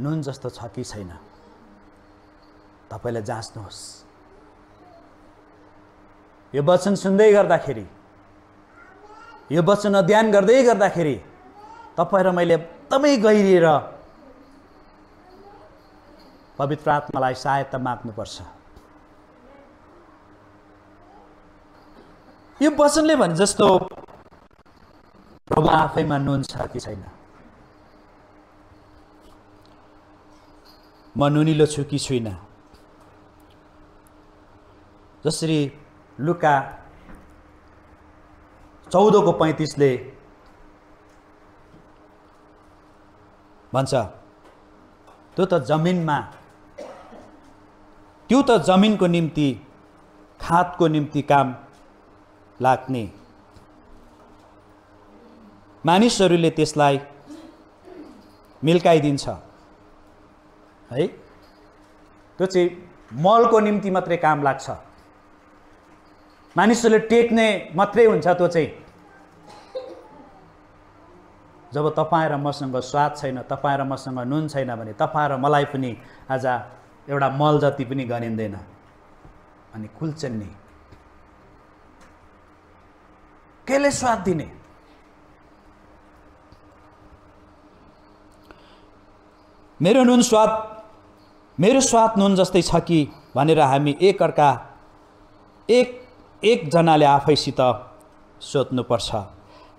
नुन जस्तो छ कि छैन? तपाईँले जाँच्नुहोस्। यो वचन सुन्दै गर्दाखेरि यो वचन अध्ययन गर्दै गर्दाखेरि तपाईँ र मैले एकदमै गहिरिएर पवित्र आत्मालाई सहायता माग्नुपर्छ। यो वचनले भने जस्तो प्रभु आफैमा नुन छ कि छैन? म नुनिलो छु कि छुइनँ? जसरी लुका चौधको पैँतिसले भन्छ त्यो त जमिनमा त्यो त जमिनको निम्ति खादको निम्ति काम लाग्ने। मानिसहरूले त्यसलाई मिल्काइदिन्छ। है? त्यो चाहिँ मलको निम्ति मात्रै काम लाग्छ। मानिसहरूले टेक्ने मात्रै हुन्छ त्यो चाहिँ। जब तपाईँ र मसँग स्वाद छैन तपाईँ र मसँग नुन छैन भने तपाईँ र मलाई पनि आज एउटा मल जति पनि गनिँदैन अनि कुल्चन्नी केले स्वाद दिने? मेरो नुन स्वाद मेरो स्वाद नुन जस्तै छ कि भनेर हामी एकअर्का एक एकजनाले आफैसित सोध्नुपर्छ।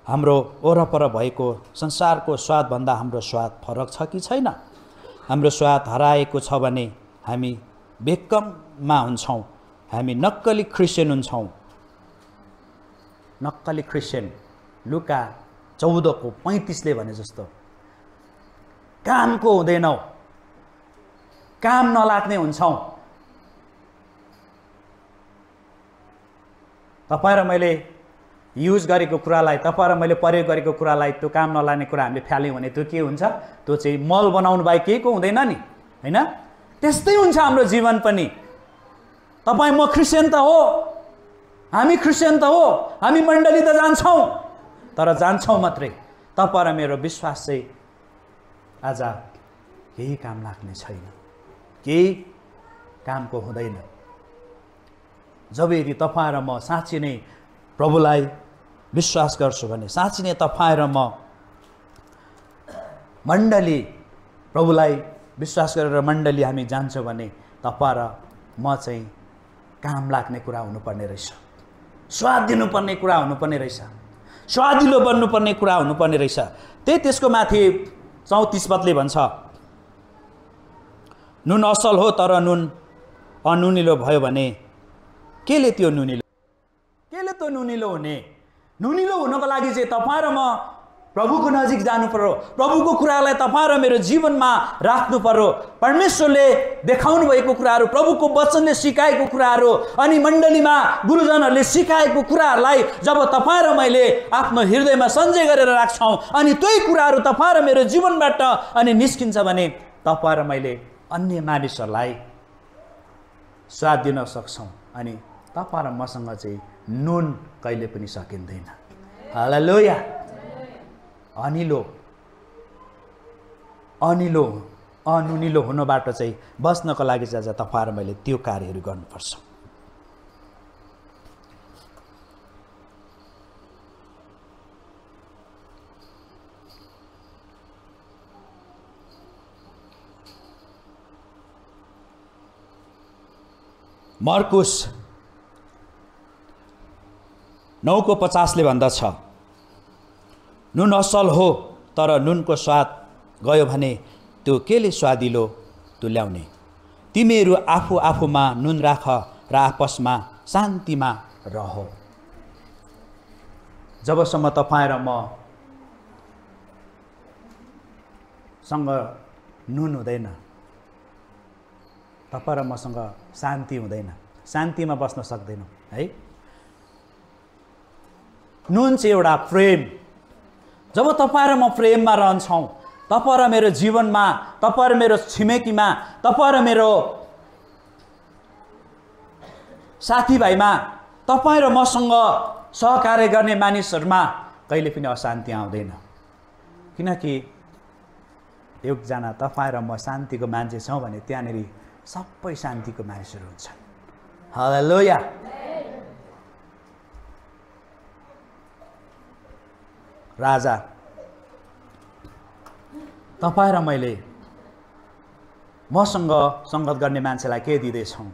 हाम्रो वरपर भएको संसारको स्वादभन्दा हाम्रो स्वाद फरक छ कि छैन? हाम्रो स्वाद हराएको छ भने हामी बेकममा हुन्छौँ। हामी नक्कली क्रिस्चियन हुन्छौँ। नक्कली क्रिस्चियन लुका चौधको पैँतिसले भने जस्तो। कामको हुँदैनौ। काम नलाग्ने हुन्छौँ। तपाईँ र मैले युज गरेको कुरालाई तपाईँ र मैले प्रयोग गरेको कुरालाई त्यो काम नलाग्ने कुरा हामीले फ्याल्यौँ भने त्यो के हुन्छ? त्यो चाहिँ मल बनाउनु बाहेक केही को हुँदैन नि होइन? त्यस्तै हुन्छ हाम्रो जीवन पनि। तपाईँ म क्रिस्चियन त हो हामी क्रिस्चियन त हो हामी मण्डली त जान्छौँ तर जान्छौँ मात्रै। तपाईँ र मेरो विश्वास चाहिँ आज केही काम लाग्ने छैन। केही कामको हुँदैन। जब यदि तपाईँ र म साँच्ची नै प्रभुलाई विश्वास गर्छु भने साँच्ची नै तपाईँ र म मण्डली प्रभुलाई विश्वास गरेर मण्डली हामी जान्छौँ भने तपाईँ र म चाहिँ काम लाग्ने कुरा हुनुपर्ने रहेछ। स्वाद दिनुपर्ने कुरा हुनुपर्ने रहेछ। स्वादिलो बन्नुपर्ने कुरा हुनुपर्ने रहेछ। त्यही त्यसको माथि चौतिस पदले भन्छ नुन असल हो तर नुन अनुनिलो भयो भने केले त्यो नुनिलो? केले त्यो नुनिलो हुने? नुनिलो हुनको लागि चाहिँ तपाईँ र म प्रभुको नजिक जानु पर्यो। प्रभुको कुरालाई तपाईँ र मेरो जीवनमा राख्नु पर्यो। परमेश्वरले देखाउनु भएको कुराहरू प्रभुको वचनले सिकाएको कुराहरू अनि मण्डलीमा गुरुजनहरूले सिकाएको कुराहरूलाई जब तपाईँ र मैले आफ्नो हृदयमा सञ्चय गरेर राख्छौँ अनि त्यही कुराहरू तपाईँ र मेरो जीवनबाट अनि निस्किन्छ भने तपाईँ र मैले अन्य मानिसहरूलाई स्वाद दिन सक्छौँ अनि तपाईँ र मसँग चाहिँ नुन कहिले पनि सकिँदैन। हालेलुया। अनिलो। अनिलो अनुनिलो हुनबाट चाहिँ बस्नको लागि चाहिँ तपाईँ मैले त्यो कार्यहरू गर्नुपर्छ। मर्कुस। नौको पचासले भन्दछ नुन असल हो तर नुनको स्वाद गयो भने त्यो केले स्वादिलो तुल्याउने? तिमीहरू आफू आफूमा नुन राख र आपसमा शान्तिमा रह। जबसम्म तपाईँ र म सँग नुन हुँदैन तपाईँ र मसँग शान्ति हुँदैन। शान्तिमा बस्न सक्दैनौँ है? नुन चाहिँ एउटा प्रेम। जब तपाईँ र म प्रेममा रहन्छौँ तपाईँ र मेरो जीवनमा तपाईँ र मेरो छिमेकीमा तपाईँ र मेरो साथीभाइमा तपाईँ र मसँग सहकार्य गर्ने मानिसहरूमा कहिले पनि अशान्ति आउँदैन। किनकि एकजना तपाईँ र म शान्तिको मान्छे छौँ भने त्यहाँनिर सबै शान्तिको मानिसहरू हुन्छन्। हलोया राजा। तपाईँ र मैले मसँग सङ्गत गर्ने मान्छेलाई के दिँदैछौँ?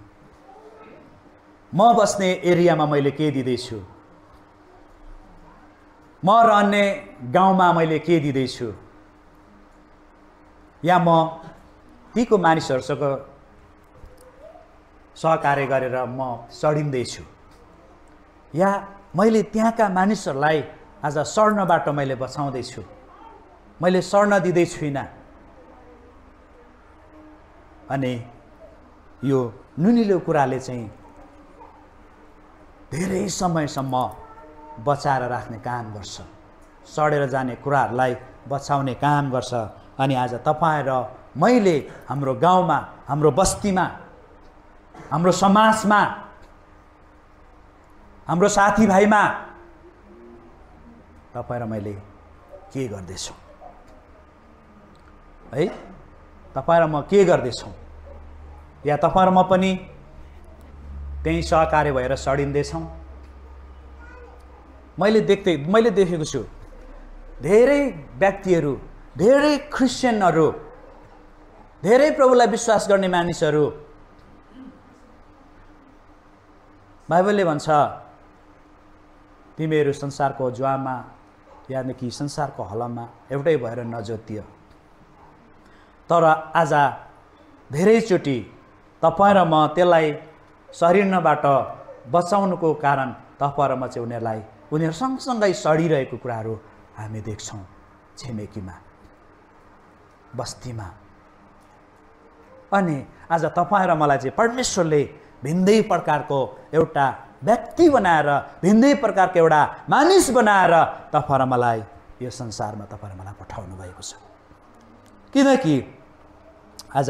म बस्ने एरियामा मैले के दिँदैछु? म रहने गाउँमा मैले के दिँदैछु? या म तीको मानिसहरूसँग सहकार्य गरेर म सडिँदैछु या मैले त्यहाँका मानिसहरूलाई आज सर्नबाट मैले बचाउँदैछु मैले सर्न दिँदै छुइनँ अनि यो नुनिलो कुराले चाहिँ धेरै समयसम्म बचाएर राख्ने काम गर्छ। सडेर जाने कुराहरूलाई बचाउने काम गर्छ। अनि आज तपाईँ र मैले हाम्रो गाउँमा हाम्रो बस्तीमा हाम्रो समाजमा हाम्रो साथीभाइमा तपाईँ र मैले के गर्दैछौँ? है? तपाईँ र म के गर्दैछौँ? या तपाईँ र म पनि त्यहीँ सहकार्य भएर सडिँदैछौँ? मैले देख्दै मैले देखेको छु धेरै व्यक्तिहरू धेरै क्रिस्चियनहरू धेरै प्रभुलाई विश्वास गर्ने मानिसहरू बाइबलले भन्छ तिमीहरू संसारको ज्वामा यानि संसारको हलमा एउटै भएर नजोतियो। तर आज धेरैचोटि तपाईँ र म त्यसलाई शरीरबाट बचाउनुको कारण तपरमा चाहिँ उनीहरूलाई उनीहरू सँगसँगै सडिरहेको कुराहरू हामी देख्छौँ छिमेकीमा बस्तीमा। अनि आज तपाईँ र मलाई चाहिँ परमेश्वरले भिन्दै प्रकारको एउटा व्यक्ति बनाएर भिन्दै प्रकारको एउटा मानिस बनाएर तपाईँ र मलाई यो संसारमा तपाईँ र मलाई पठाउनु भएको छ। किनकि आज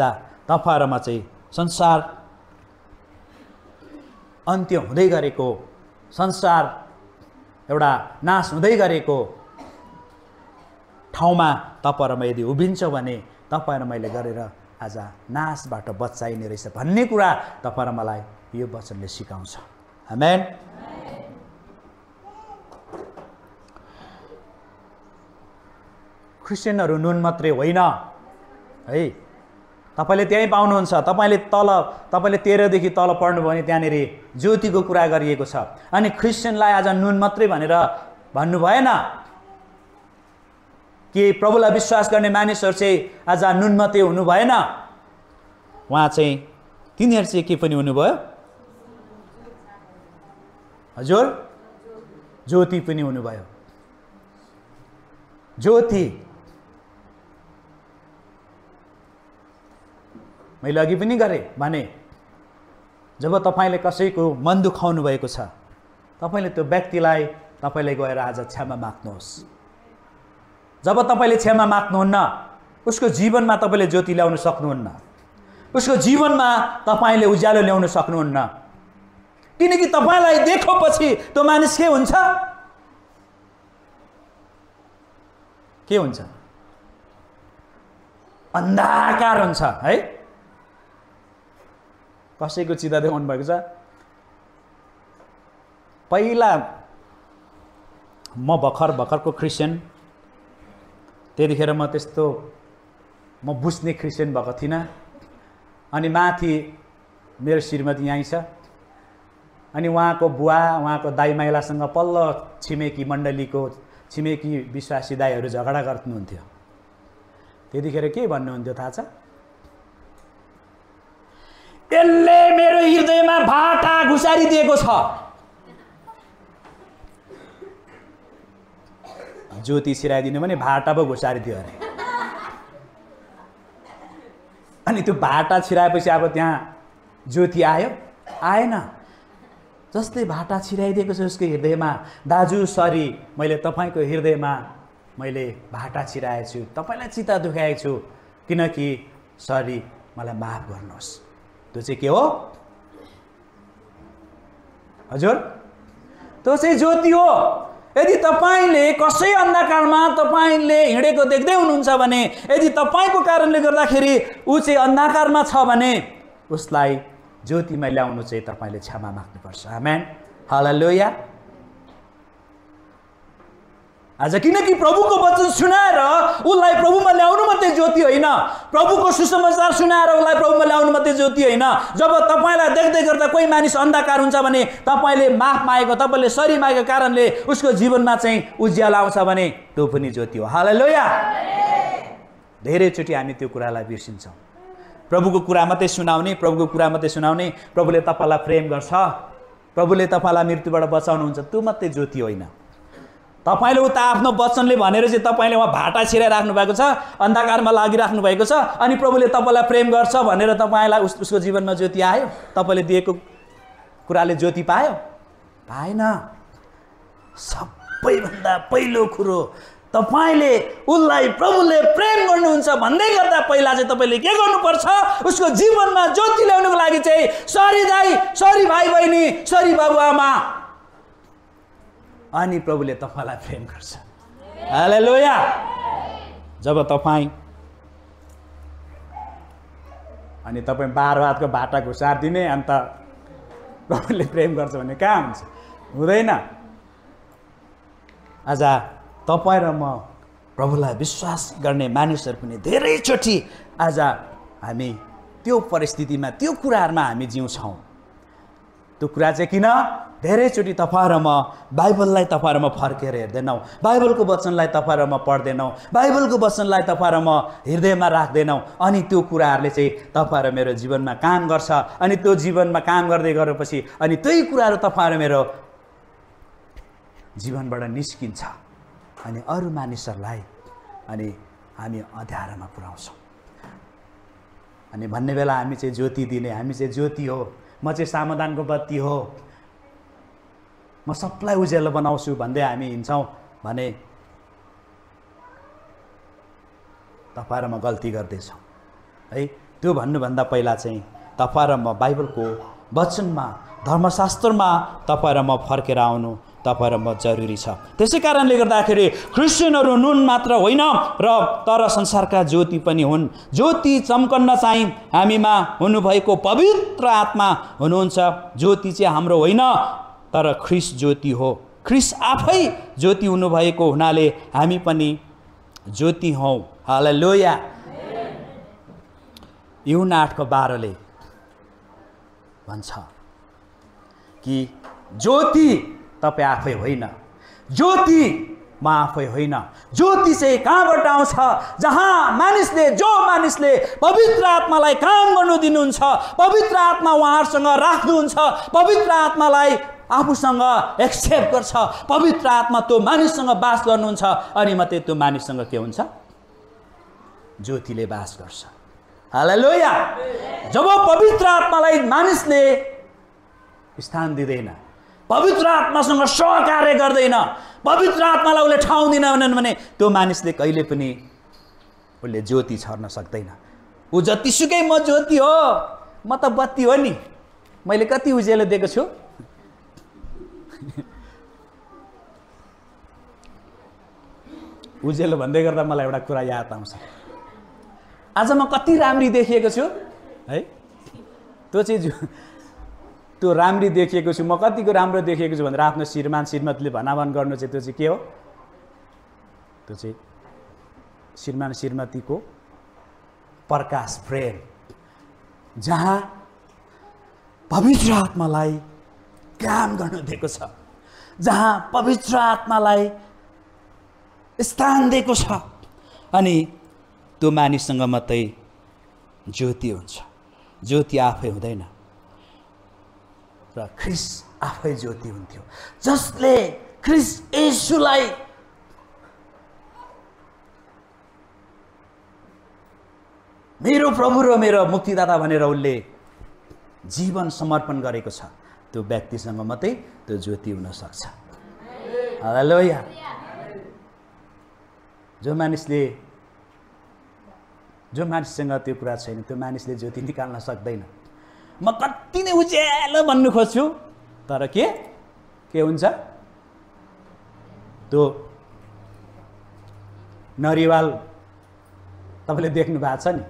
तपाईँहरूमा चाहिँ संसार अन्त्य हुँदै गरेको संसार एउटा नाश हुँदै गरेको ठाउँमा तपाईँहरूमा यदि उभिन्छ भने तपाईँ र मैले गरेर आज नाशबाट बचाइने रहेछ भन्ने कुरा तपाईँ र मलाई यो वचनले सिकाउँछ। आमेन क्रिस्चियनहरू नुन मात्रै होइन। है तपाईँले त्यहीँ पाउनुहुन्छ। तपाईँले तल तपाईँले तेह्रदेखि तल पढ्नुभयो भने त्यहाँनिर ज्योतिको कुरा गरिएको छ। अनि क्रिस्चियनलाई आज नुन मात्रै भनेर भन्नु भएन। कि प्रभुलाई विश्वास गर्ने मानिसहरू चाहिँ आज नुन मात्रै हुनु भएन? उहाँ चाहिँ तिनीहरू चाहिँ के पनि हुनुभयो? हजुर? ज्योति पनि हुनुभयो। ज्योति! मैले अघि पनि गरेँ भने। जब तपाईँले कसैको मन दुखाउनु भएको छ तपाईँले त्यो व्यक्तिलाई तपाईँले गएर आज क्षमा माग्नुहोस्। जब तपाईँले क्षमा माग्नुहुन्न उसको जीवनमा तपाईँले ज्योति ल्याउन सक्नुहुन्न। उसको जीवनमा तपाईँले उज्यालो ल्याउन सक्नुहुन्न। किनकि तपाईँलाई देखेपछि त्यो मानिस के हुन्छ? के हुन्छ? अन्धाकार हुन्छ है? कसैको चिता देखाउनु भएको छ? पहिला म भर्खर भर्खरको क्रिस्चियन त्यतिखेर म त्यस्तो म बुझ्ने क्रिस्चियन भएको थिइनँ। अनि माथि मेरो श्रीमती यहीँ छ। अनि उहाँको बुवा उहाँको दाई माइलासँग पल्लो छिमेकी मण्डलीको छिमेकी विश्वासी दाईहरू झगडा गर्नुहुन्थ्यो। त्यतिखेर के भन्नुहुन्थ्यो थाहा छ? यसले मेरो हृदयमा भाटा घुसारिदिएको छ। ज्योति सिराइदिनु भने भाटा पो घुसारिदियो अरे। अनि त्यो भाटा छिराएपछि अब त्यहाँ ज्योति आयो। आएन। जस्तै भाटा छिराइदिएको छ उसको हृदयमा दाजु सरी मैले तपाईँको हृदयमा मैले भाटा छिराएछु छु तपाईँलाई चिता दुखाएको छु किनकि सरी मलाई माफ गर्नुहोस्। त्यो चाहिँ के हो? हजुर? त्यो चाहिँ ज्योति हो। यदि तपाईँले कसै अन्धकारमा तपाईँले हिँडेको देख्दै हुनुहुन्छ भने यदि तपाईँको कारणले गर्दाखेरि ऊ चाहिँ अन्धकारमा छ भने उसलाई ज्योतिमा ल्याउनु चाहिँ तपाईँले क्षमा माग्नुपर्छ। आमेन। हाला लोया आज किनकि प्रभुको वचन सुनाएर उसलाई प्रभुमा ल्याउनु मात्रै ज्योति होइन। प्रभुको सुसमाचार सुनाएर उसलाई प्रभुमा ल्याउनु मात्रै ज्योति होइन। जब तपाईँलाई देख्दै गर्दा कोही मानिस अन्धकार हुन्छ भने तपाईँले माफ मागेको तपाईँले सरी मागेको कारणले उसको जीवनमा चाहिँ उज्यालो आउँछ भने त्यो पनि ज्योति हो। हाल लोया धेरैचोटि हामी त्यो कुरालाई बिर्सिन्छौँ। प्रभुको कुरा मात्रै सुनाउने प्रभुको कुरा मात्रै सुनाउने प्रभुले तपाईँलाई प्रेम गर्छ। प्रभुले तपाईँलाई मृत्युबाट बचाउनुहुन्छ। त्यो मात्रै ज्योति होइन। तपाईँले उता आफ्नो वचनले भनेर चाहिँ तपाईँले उहाँ भाटा छिराइराख्नु भएको छ अन्धकारमा लागिराख्नु भएको छ अनि प्रभुले तपाईँलाई प्रेम गर्छ भनेर तपाईँलाई उस उसको जीवनमा ज्योति आयो तपाईँले दिएको कुराले ज्योति पायो? पाएन। सबैभन्दा पहिलो कुरो तपाईँले उसलाई प्रभुले प्रेम गर्नुहुन्छ भन्दै गर्दा पहिला चाहिँ तपाईँले के गर्नुपर्छ? उसको जीवनमा ज्योति ल्याउनुको लागि चाहिँ सरी दाई सरी भाइ बहिनी सरी बाबुआमा। अनि प्रभुले तपाईँलाई प्रेम गर्छ। हाले लोया जब तपाईँ अनि तपाईँ बाह्र हातको भाटा घुसारिदिने अन्त प्रभुले प्रेम गर्छ भने कहाँ हुन्छ? हुँदैन। आज। तपाईँ र म प्रभुलाई विश्वास गर्ने मानिसहरू पनि धेरैचोटि आज हामी त्यो परिस्थितिमा त्यो कुराहरूमा हामी जिउँछौँ। त्यो कुरा चाहिँ किन? धेरैचोटि तपाईँ र म बाइबललाई तपाईँ र म फर्केर हेर्दैनौँ। बाइबलको वचनलाई तपाईँ र म पढ्दैनौँ। बाइबलको वचनलाई तपाईँ र म हृदयमा राख्दैनौँ। अनि त्यो कुराहरूले चाहिँ तपाईँ र मेरो जीवनमा काम गर्छ। अनि त्यो जीवनमा काम गर्दै गरेपछि अनि त्यही कुराहरू तपाईँ मेरो जीवनबाट निस्किन्छ। अनि अरू मानिसहरूलाई अनि हामी अँध्यारोमा पुऱ्याउँछौँ। अनि भन्ने बेला हामी चाहिँ ज्योति दिने हामी चाहिँ ज्योति हो म चाहिँ समाधानको बत्ती हो म सबलाई उज्यालो बनाउँछु भन्दै हामी हिँड्छौँ भने तपाईँ र म गल्ती गर्दैछौँ। है त्यो भन्नुभन्दा पहिला चाहिँ तपाईँ र म बाइबलको वचनमा धर्मशास्त्रमा तपाईँ र म फर्केर आउनु तपाईँ र म जरुरी छ। त्यसै कारणले गर्दाखेरि क्रिस्चियनहरू नुन मात्र होइन र तर संसारका ज्योति पनि हुन्। ज्योति चम्कन्न चाहिँ हामीमा हुनुभएको पवित्र आत्मा हुनुहुन्छ। ज्योति चाहिँ हाम्रो होइन तर ख्रिस ज्योति हो। ख्रिस आफै ज्योति हुनुभएको हुनाले हामी पनि ज्योति हौँ। हाल लोया युन आठको बाह्रले भन्छ कि ज्योति तपाईँ आफै होइन। ज्योति म आफै होइन। ज्योति चाहिँ कहाँबाट आउँछ? जहाँ मानिसले जो मानिसले पवित्र आत्मालाई काम गर्नु दिनुहुन्छ पवित्र आत्मा उहाँहरूसँग राख्नुहुन्छ पवित्र आत्मालाई आफूसँग एक्सेप्ट गर्छ पवित्र आत्मा त्यो मानिससँग बास गर्नुहुन्छ अनि मात्रै त्यो मानिससँग के हुन्छ? ज्योतिले बास गर्छ। हाल जब पवित्र आत्मालाई मानिसले स्थान दिँदैन पवित्र आत्मासँग सहकार्य गर्दैन। पवित्र आत्मालाई उसले ठाउँ दिँदैन भने त्यो मानिसले कहिले पनि उसले ज्योति छर्न सक्दैन। ऊ जतिसुकै म ज्योति हो म त बत्ती हो नि। मैले कति उज्यालो दिएको छु? उज्यालो भन्दै गर्दा मलाई एउटा कुरा याद आउँछ। आज म कति राम्री देखिएको छु है? त्यो चाहिँ त्यो राम्री देखिएको छु म कतिको राम्रो देखिएको छु भनेर आफ्नो श्रीमान श्रीमतीले भनाभन गर्नु चाहिँ त्यो चाहिँ के हो? त्यो चाहिँ श्रीमान श्रीमतीको प्रकाश प्रेम जहाँ पवित्र आत्मालाई काम गर्नु दिएको छ जहाँ पवित्र आत्मालाई स्थान दिएको छ अनि त्यो मानिससँग मात्रै ज्योति हुन्छ। ज्योति आफै हुँदैन। र ख्रिस आफै ज्योति हुन्थ्यो। जसले ख्रिस यसुलाई मेरो प्रभु र मेरो मुक्तिदाता भनेर उसले जीवन समर्पण गरेको छ। त्यो व्यक्तिसँग मात्रै त्यो ज्योति हुनसक्छ लोया जो मानिसले जो मानिससँग त्यो कुरा छैन त्यो मानिसले ज्योति निकाल्न सक्दैन। म कति नै उज्यालो भन्नु खोज्छु। तर के? के हुन्छ? त्यो नरिवाल। तपाईँले देख्नु भएको छ नि।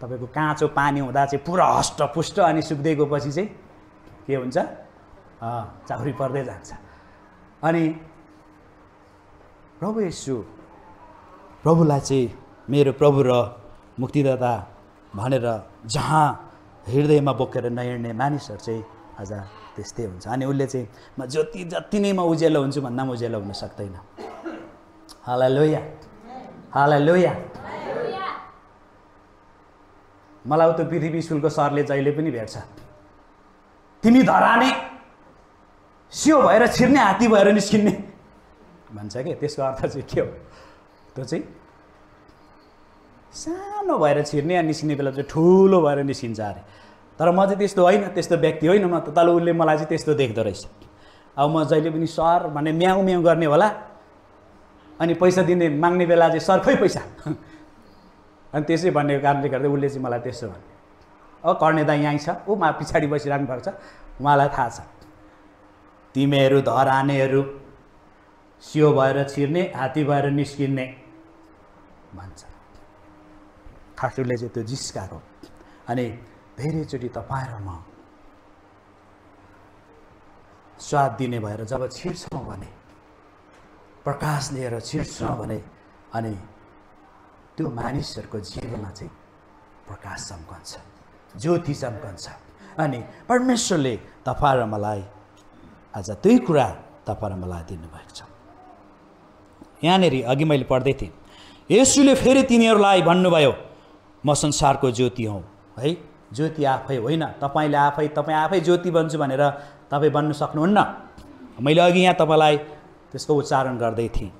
तपाईँको काँचो पानी हुँदा चाहिँ पुरा हष्टपुष्ट अनि सुक्दै गएपछि चाहिँ के हुन्छ? चाउरी पर्दै जान्छ। अनि प्रभु यसु प्रभुलाई चाहिँ मेरो प्रभु र मुक्तिदाता भनेर जहाँ हृदयमा बोकेर नहिँड्ने मानिसहरू चाहिँ आज त्यस्तै हुन्छ। अनि उसले चाहिँ म जति जति नै म उज्यालो हुन्छु भन्दा पनि उज्यालो हुन सक्दैन। हाला लोया हाला लोया मलाई त्यो पृथ्वी स्कुलको सरले जहिले पनि भेट्छ। तिमी धराने सियो भएर छिर्ने हात्ती भएर निस्किने। भन्छ कि? त्यसको अर्थ चाहिँ के हो? त्यो चाहिँ सानो भएर छिर्ने अनि निस्किने बेला चाहिँ ठुलो भएर निस्किन्छ अरे। तर म चाहिँ त्यस्तो होइन त्यस्तो व्यक्ति होइन म त। तल उसले मलाई चाहिँ त्यस्तो देख्दो रहेछ। अब म जहिले पनि सर भने म्याउ म्याउ गर्ने होला अनि पैसा दिने माग्ने बेला चाहिँ सर खै पैसा। अनि त्यसै भन्ने कारणले गर्दा उसले चाहिँ मलाई त्यस्तो भन्ने अब कर्णे दा यहीँ छ। ऊ मा पछाडि बसिरहनु भएको छ। उहाँलाई थाहा छ। तिमीहरू धरानेहरू सियो भएर छिर्ने हात्ती भएर निस्किने भन्छ। ठाकुरले चाहिँ त्यो जिस्काएको अनि धेरैचोटि तपाईँ र म स्वाद दिने भएर जब छिर्छौँ भने प्रकाश लिएर छिर्छौँ भने अनि त्यो मानिसहरूको जीवनमा चाहिँ प्रकाश चम्कन्छ ज्योति चम्कन्छ। अनि परमेश्वरले तपाईँ र मलाई आज त्यही कुरा तपाईँ र मलाई दिनुभएको छ। यहाँनिर अघि मैले पढ्दै थिएँ यसुले फेरि तिनीहरूलाई भन्नुभयो म संसारको ज्योति हौ। है? ज्योति आफै होइन। तपाईँले आफै तपाईँ आफै ज्योति बन्छु भनेर तपाईँ बन्नु सक्नुहुन्न? मैले अघि यहाँ तपाईँलाई त्यसको उच्चारण गर्दै थिएँ।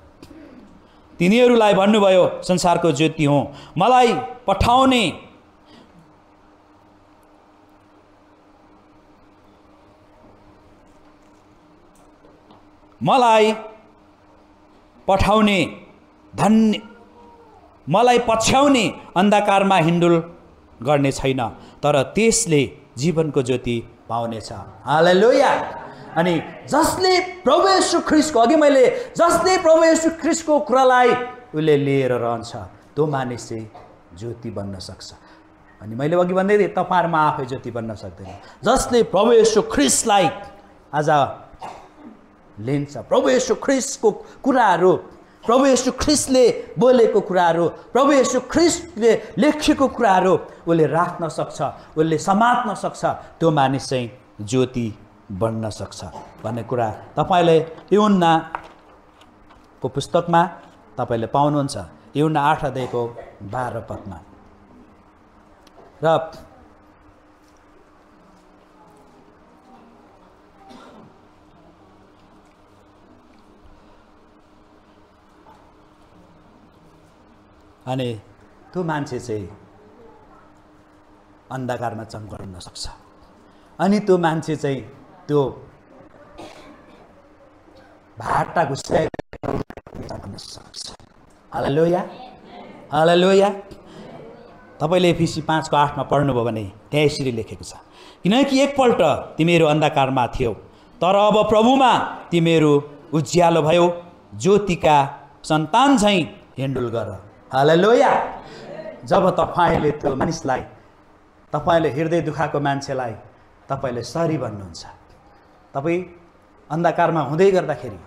तिनीहरूलाई भन्नुभयो संसारको ज्योति हुँ। मलाई पठाउने मलाई पठाउने धन्य मलाई पछ्याउने अन्धकारमा हिन्डुल गर्ने छैन तर त्यसले जीवनको ज्योति पाउनेछ। हालेलुया। अनि जसले प्रभु यशु ख्रिस्टको अघि मैले जसले प्रभु यशु ख्रिस्टको कुरालाई उसले लिएर रहन्छ त्यो मानिस चाहिँ ज्योति बन्न सक्छ। अनि मैले अघि भन्दै थिएँ तपाईँहरूमा आफै ज्योति बन्न सक्दैन। जसले प्रभु यशु ख्रिस्टलाई आज लिन्छ प्रभु यशु ख्रिस्टको कुराहरू प्रभु यशु ख्रिस्टले बोलेको कुराहरू प्रभु यशु ख्रिस्टले लेखेको कुराहरू उसले राख्न सक्छ उसले समात्न सक्छ त्यो मानिस चाहिँ ज्योति बन्न सक्छ भन्ने कुरा तपाईँले युन्नाको पुस्तकमा तपाईँले पाउनुहुन्छ। युन्ना आठ अध्यायको बाह्र पदमा। र अनि त्यो मान्छे चाहिँ अन्धकारमा चम्काउन सक्छ अनि त्यो मान्छे चाहिँ त्यो भाटा घुस्याउन सक्छ तपाईँले एफिसी पाँचको आठमा पढ्नुभयो भने त्यहाँ यसरी लेखेको छ। किनकि एकपल्ट तिमीहरू अन्धकारमा थियौ तर अब प्रभुमा तिमीहरू उज्यालो भयो ज्योतिका सन्तान झैँ हिन्डुल गर। हालेलुया। जब तपाईँले त्यो मानिसलाई तपाईँले हृदय दुखाएको मान्छेलाई तपाईँले सरी भन्नुहुन्छ। तपाईँ अन्धकारमा हुँदै गर्दाखेरि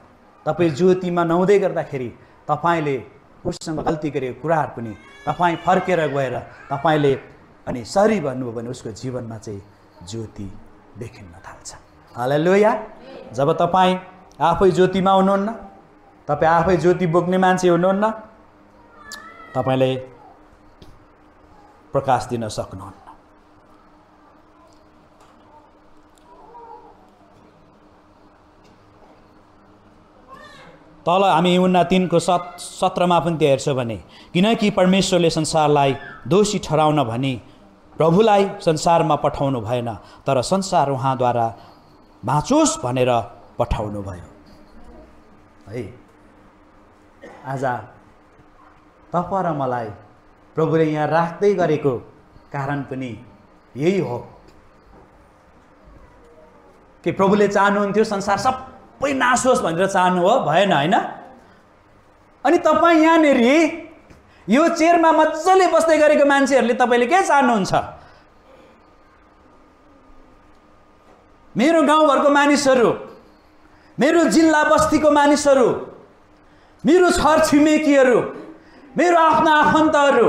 तपाईँ ज्योतिमा नहुँदै गर्दाखेरि तपाईँले उसँग गल्ती गरेको कुराहरू पनि तपाईँ फर्केर गएर तपाईँले अनि सरी भन्नुभयो भने उसको जीवनमा चाहिँ ज्योति देखिन्न थाल्छ। हालेलुया। जब तपाईँ आफै ज्योतिमा हुनुहुन्न तपाईँ आफै ज्योति बोक्ने मान्छे हुनुहुन्न तपाईँले प्रकाश दिन सक्नुहुन्न। तल हामी उन्ना तिनको सत सत्रमा पनि त्यो हेर्छौँ भने किनकि परमेश्वरले संसारलाई दोषी ठहराउन भनी प्रभुलाई संसारमा पठाउनु भएन तर संसार उहाँद्वारा बाँचोस् भनेर पठाउनु भयो। है आज तपाईँ र मलाई प्रभुले यहाँ राख्दै गरेको कारण पनि यही हो। कि प्रभुले चाहनुहुन्थ्यो संसार सबै नाश होस् भनेर चाहनु हो भएन होइन? अनि तपाईँ यहाँनिर यो चेयरमा मजाले बस्दै गरेको मान्छेहरूले तपाईँले के चाहनुहुन्छ? मेरो गाउँघरको मानिसहरू मेरो जिल्ला बस्तीको मानिसहरू मेरो छरछिमेकीहरू मेरो आफ्ना आफन्तहरू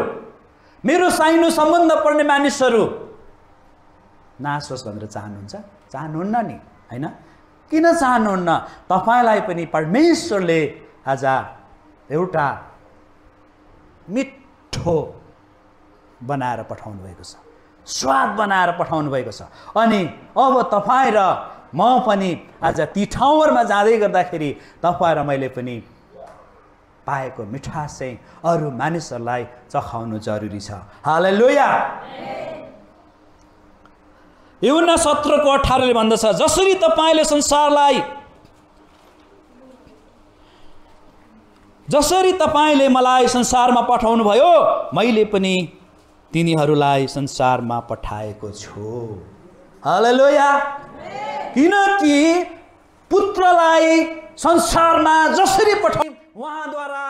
मेरो साइनो सम्बन्ध पर्ने मानिसहरू। नाश होस् भनेर चाहनुहुन्छ? चाहनुहुन्न नि होइन? किन चाहनुहुन्न? तपाईँलाई पनि परमेश्वरले आज एउटा मिठो बनाएर पठाउनु भएको छ। स्वाद बनाएर पठाउनु भएको छ। अनि अब तपाईँ र म पनि आज ती ठाउँहरूमा जाँदै गर्दाखेरि तपाईँ र मैले पनि पाएको मिठास चाहिँ अरू मानिसहरूलाई चखाउनु जरुरी छ। हालै लोया युना सत्रको अठारले भन्दछ जसरी तपाईँले संसारलाई जसरी तपाईँले मलाई संसारमा पठाउनु भयो मैले पनि तिनीहरूलाई संसारमा पठाएको छु। हालेलुया। किनकि पुत्रलाई संसारमा जसरी पठाउ उहाँद्वारा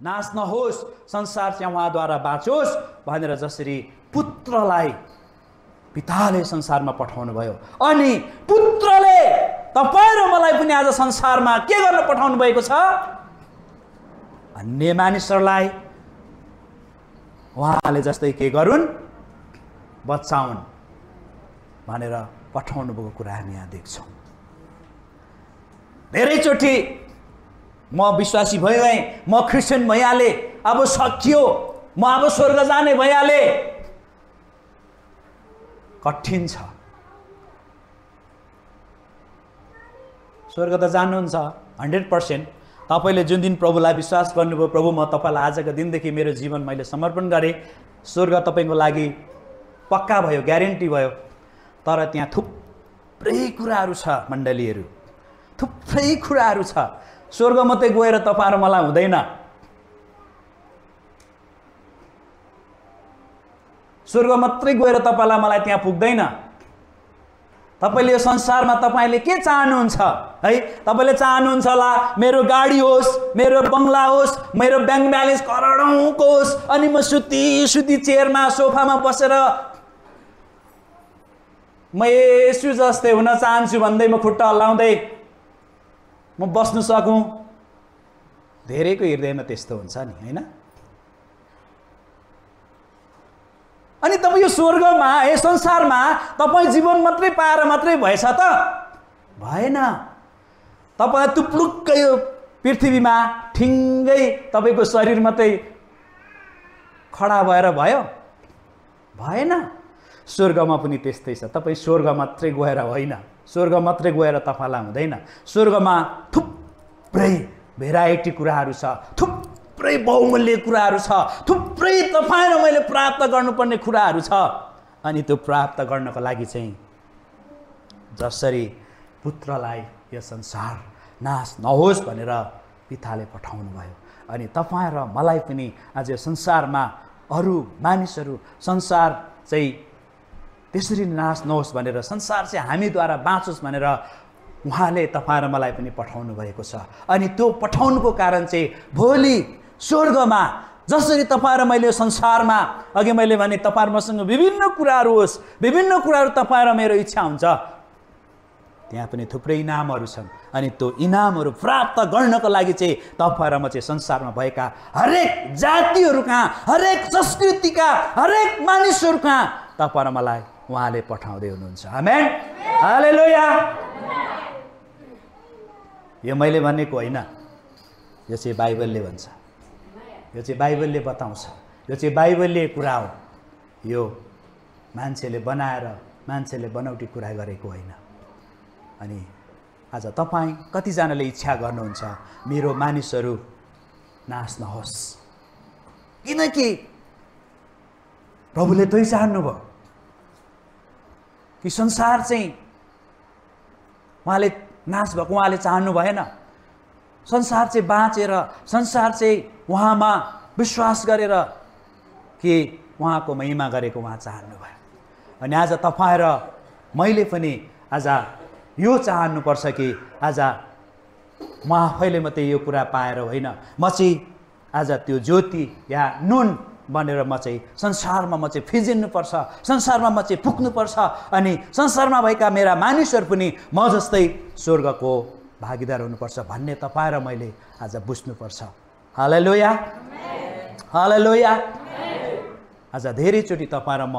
नाश नहोस् संसार चाहिँ उहाँद्वारा बाँचोस् भनेर जसरी पुत्रलाई पिताले संसारमा पठाउनु भयो अनि पुत्रले तपाईँ र मलाई पनि आज संसारमा के गर्न पठाउनु भएको छ? अन्य मानिसहरूलाई उहाँले जस्तै के गरून्? बचाउन् भनेर पठाउनु भएको कुरा हामी यहाँ देख्छौँ। धेरैचोटि म विश्वासी भइगएँ। म क्रिस्चियन भइहालेँ। अब सकियो। म अब स्वर्ग जाने भइहालेँ। कठिन छ। स्वर्ग त जानुहुन्छ हन्ड्रेड पर्सेन्ट। तपाईँले जुन दिन प्रभुलाई विश्वास गर्नुभयो प्रभु म तपाईँलाई आजको दिनदेखि मेरो जीवन मैले समर्पण गरेँ। स्वर्ग तपाईँको लागि पक्का भयो ग्यारेन्टी भयो। तर त्यहाँ थुप्रै कुराहरू छ मण्डलीहरू। थुप्रै कुराहरू छ। स्वर्ग मात्रै गएर तपाईँ र मलाई हुँदैन स्वर्ग मात्रै गएर तपाईँलाई मलाई त्यहाँ पुग्दैन तपाईँले यो संसारमा तपाईँले के चाहनुहुन्छ है तपाईँले चाहनुहुन्छ होला मेरो गाडी होस् मेरो बङ्गला होस् मेरो ब्याङ्क ब्यालेन्स करोडौँको होस् अनि म सुती सुती चेयरमा सोफामा बसेर म यसु जस्तै हुन चाहन्छु भन्दै म खुट्टा हल्लाउँदै म बस्नु सकौँ। धेरैको हृदयमा त्यस्तो हुन्छ नि होइन? अनि तपाईँ यो स्वर्गमा यस संसारमा तपाईँ जीवन मात्रै पाएर मात्रै भएछ त? भएन। तपाईँ तुप्लुक्कै यो पृथ्वीमा ठिङ्गै तपाईँको शरीर मात्रै खडा भएर भयो? भएन। स्वर्गमा पनि त्यस्तै छ। तपाईँ स्वर्ग मात्रै गएर होइन। स्वर्ग मात्रै गएर तपाईँलाई हुँदैन। स्वर्गमा थुप्रै भेराइटी कुराहरू छ थुप्रै बहुमूल्य कुराहरू छ थुप्रै तपाईँ र मैले प्राप्त गर्नुपर्ने कुराहरू छ। अनि त्यो प्राप्त गर्नको लागि चाहिँ जसरी पुत्रलाई यो संसार नाश नहोस् भनेर पिताले पठाउनु भयो अनि तपाईँ र मलाई पनि आज यो संसारमा अरू मानिसहरू संसार चाहिँ त्यसरी नाश नहोस् भनेर संसार चाहिँ हामीद्वारा बाँचोस् भनेर उहाँले तपाईँ र मलाई पनि पठाउनु भएको छ। अनि त्यो पठाउनुको कारण चाहिँ भोलि स्वर्गमा जसरी तपाईँ र मैले संसारमा अघि मैले भने तपाईँ मसँग विभिन्न कुराहरू होस् विभिन्न कुराहरू तपाईँ र मेरो इच्छा हुन्छ त्यहाँ पनि थुप्रै इनामहरू छन्। अनि त्यो इनामहरू प्राप्त गर्नको लागि चाहिँ तपाईँ र म चाहिँ संसारमा भएका हरेक जातिहरू कहाँ हरेक संस्कृतिका हरेक मानिसहरू कहाँ तपाईँ र मलाई उहाँले पठाउँदै हुनुहुन्छ। आमेन। हाले यो मैले भनेको होइन। यो चाहिँ बाइबलले भन्छ। यो चाहिँ बाइबलले बताउँछ। यो चाहिँ बाइबलले कुरा हो। यो मान्छेले बनाएर मान्छेले बनाउटी कुरा गरेको होइन। अनि आज तपाईँ कतिजनाले इच्छा गर्नुहुन्छ मेरो मानिसहरू नाश नहोस् किनकि प्रभुले त्यही चाहनुभयो। कि संसार चाहिँ उहाँले नाश भएको उहाँले चाहनु भएन। संसार चाहिँ बाँचेर संसार चाहिँ उहाँमा विश्वास गरेर कि उहाँको महिमा गरेको उहाँ चाहनु भयो। अनि आज तपाईँ र मैले पनि आज यो चाहनुपर्छ कि आज म आफैले मात्रै यो कुरा पाएर होइन। म चाहिँ आज त्यो ज्योति या नुन बनेर म चाहिँ संसारमा म चाहिँ फिजिन्नुपर्छ संसारमा म चाहिँ पुग्नुपर्छ अनि संसारमा भएका मेरा मानिसहरू पनि म जस्तै स्वर्गको भागीदार हुनुपर्छ भन्ने तपाईँ र मैले आज बुझ्नुपर्छ। हालै लोया हालै लोया आज धेरैचोटि तपाईँ र म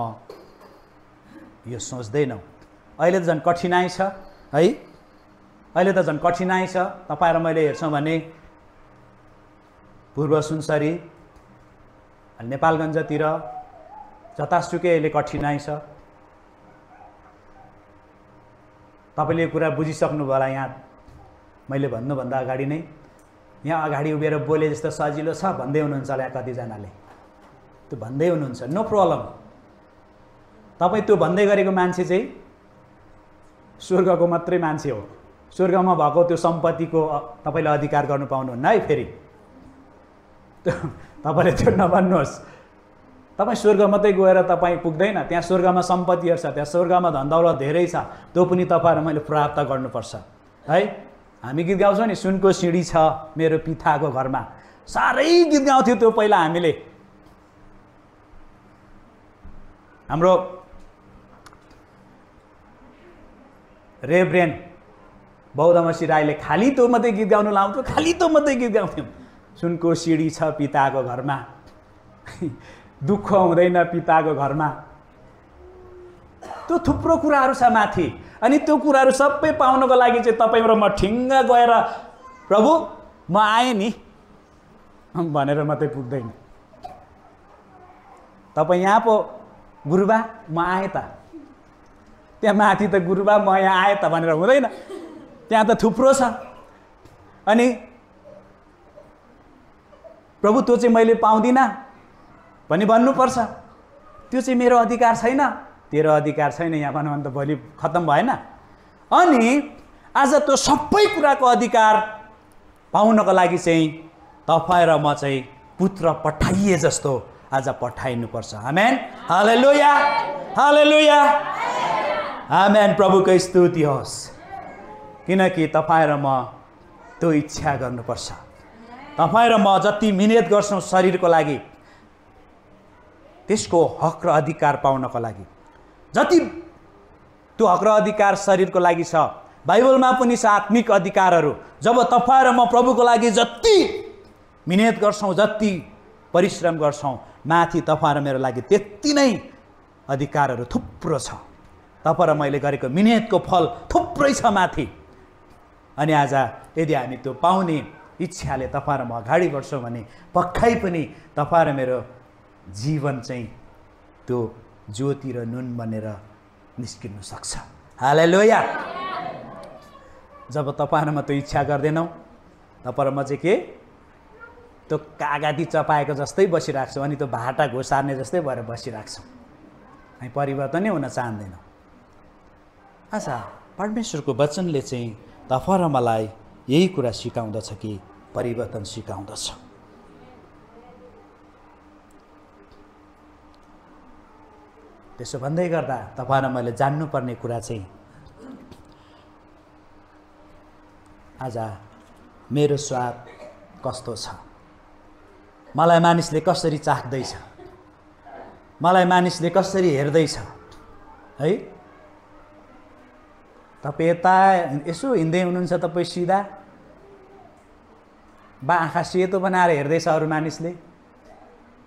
यो सोच्दैनौँ। अहिले त झन् कठिनाइ छ है? अहिले त झन् कठिनाइ छ। तपाईँ र मैले हेर्छौँ भने पूर्व सुनसरी नेपालगञ्जतिर जतासुकै अहिले कठिनाइ छ। तपाईँले यो कुरा बुझिसक्नुभयो होला यहाँ। मैले भन्नुभन्दा अगाडि नै यहाँ अगाडि उभिएर बोले जस्तो सजिलो छ भन्दै हुनुहुन्छ होला यहाँ कतिजनाले। त्यो भन्दै हुनुहुन्छ। नो प्रब्लम तपाईँ त्यो भन्दै गरेको मान्छे चाहिँ स्वर्गको मात्रै मान्छे हो। स्वर्गमा भएको त्यो सम्पत्तिको तपाईँले अधिकार गर्नु पाउनुहुन्न है फेरि। तपाईँले त्यो नभन्नुहोस्। तपाईँ स्वर्ग मात्रै गएर तपाईँ पुग्दैन। त्यहाँ स्वर्गमा सम्पत्तिहरू छ त्यहाँ स्वर्गमा धनदौलत धेरै छ। त्यो पनि तपाईँहरू मैले प्राप्त गर्नुपर्छ। है? हामी गीत गाउँछौँ नि सुनको सिँढी छ मेरो पिताको घरमा। साह्रै गीत गाउँथ्यो त्यो पहिला हामीले। हाम्रो रेब्रेन बौद्धमसी राईले खालि त्यो मात्रै गीत गाउनु लाउँथ्यो खालि त्यो मात्रै गीत गाउँथ्यौँ। सुनको सिँढी छ पिताको घरमा। दुःख हुँदैन पिताको घरमा। त्यो थुप्रो कुराहरू छ माथि। अनि त्यो कुराहरू सबै पाउनको लागि चाहिँ तपाईँ र म ठिङ्ग गएर प्रभु म आएँ नि। भनेर मात्रै पुग्दैन। तपाईँ यहाँ पो गुरुबा म आएँ त। त्यहाँ माथि त गुरुबा म यहाँ आएँ त भनेर हुँदैन। त्यहाँ त थुप्रो छ। अनि प्रभु त्यो चाहिँ मैले पाउँदिनँ भनी भन्नुपर्छ। त्यो चाहिँ मेरो अधिकार छैन। तेरो अधिकार छैन यहाँ भनौँ भने त भोलि खत्तम भएन। अनि आज त्यो सबै कुराको अधिकार पाउनको लागि चाहिँ तपाईँ र म चाहिँ पुत्र पठाइए जस्तो आज पठाइनुपर्छ। आमेन। हालेलुया। हालेलुया। आमेन। प्रभुको स्तुति होस्। किनकि तपाईँ र म त्यो इच्छा गर्नुपर्छ। तपाईँ र म जति मिहिनेत गर्छौँ शरीरको लागि त्यसको हक र अधिकार पाउनको लागि। जति त्यो हक र अधिकार शरीरको लागि छ बाइबलमा पनि छ आत्मिक अधिकारहरू। जब तपाईँ र म प्रभुको लागि जति मिहिनेत गर्छौँ जति परिश्रम गर्छौँ माथि तपाईँ र मेरो लागि त्यति नै अधिकारहरू थुप्रो छ। तपाईँ र मैले गरेको मिहिनेतको फल थुप्रै छ माथि। अनि आज यदि हामी त्यो पाउने इच्छाले तपाईँ र म अगाडि बढ्छौँ भने पक्कै पनि तपाईँ मेरो जीवन चाहिँ त्यो ज्योति र नुन बनेर निस्किनु सक्छ। हालै लोया जब तपाईँ र म त्यो इच्छा गर्दैनौँ तपाईँ र म चाहिँ के? त्यो कागती चपाएको जस्तै बसिरहेको अनि त्यो भाटा घोसार्ने जस्तै भएर बसिरहेको छौँ हामी परिवर्तनै हुन चाहँदैनौँ। अच्छा परमेश्वरको वचनले चाहिँ तपाईँ र मलाई यही कुरा सिकाउँदछ कि परिवर्तन सिकाउँदछ। त्यसो भन्दै गर्दा तपाईँ मैले जान्नुपर्ने कुरा चाहिँ आज मेरो स्वाद कस्तो छ? मलाई मानिसले कसरी चाख्दैछ? मलाई मानिसले कसरी हेर्दैछ? है? तपाईँ यता यसो हिँड्दै हुनुहुन्छ तपाईँ सिधा? बा आँखा सेतो बनाएर हेर्दैछ अरू मानिसले?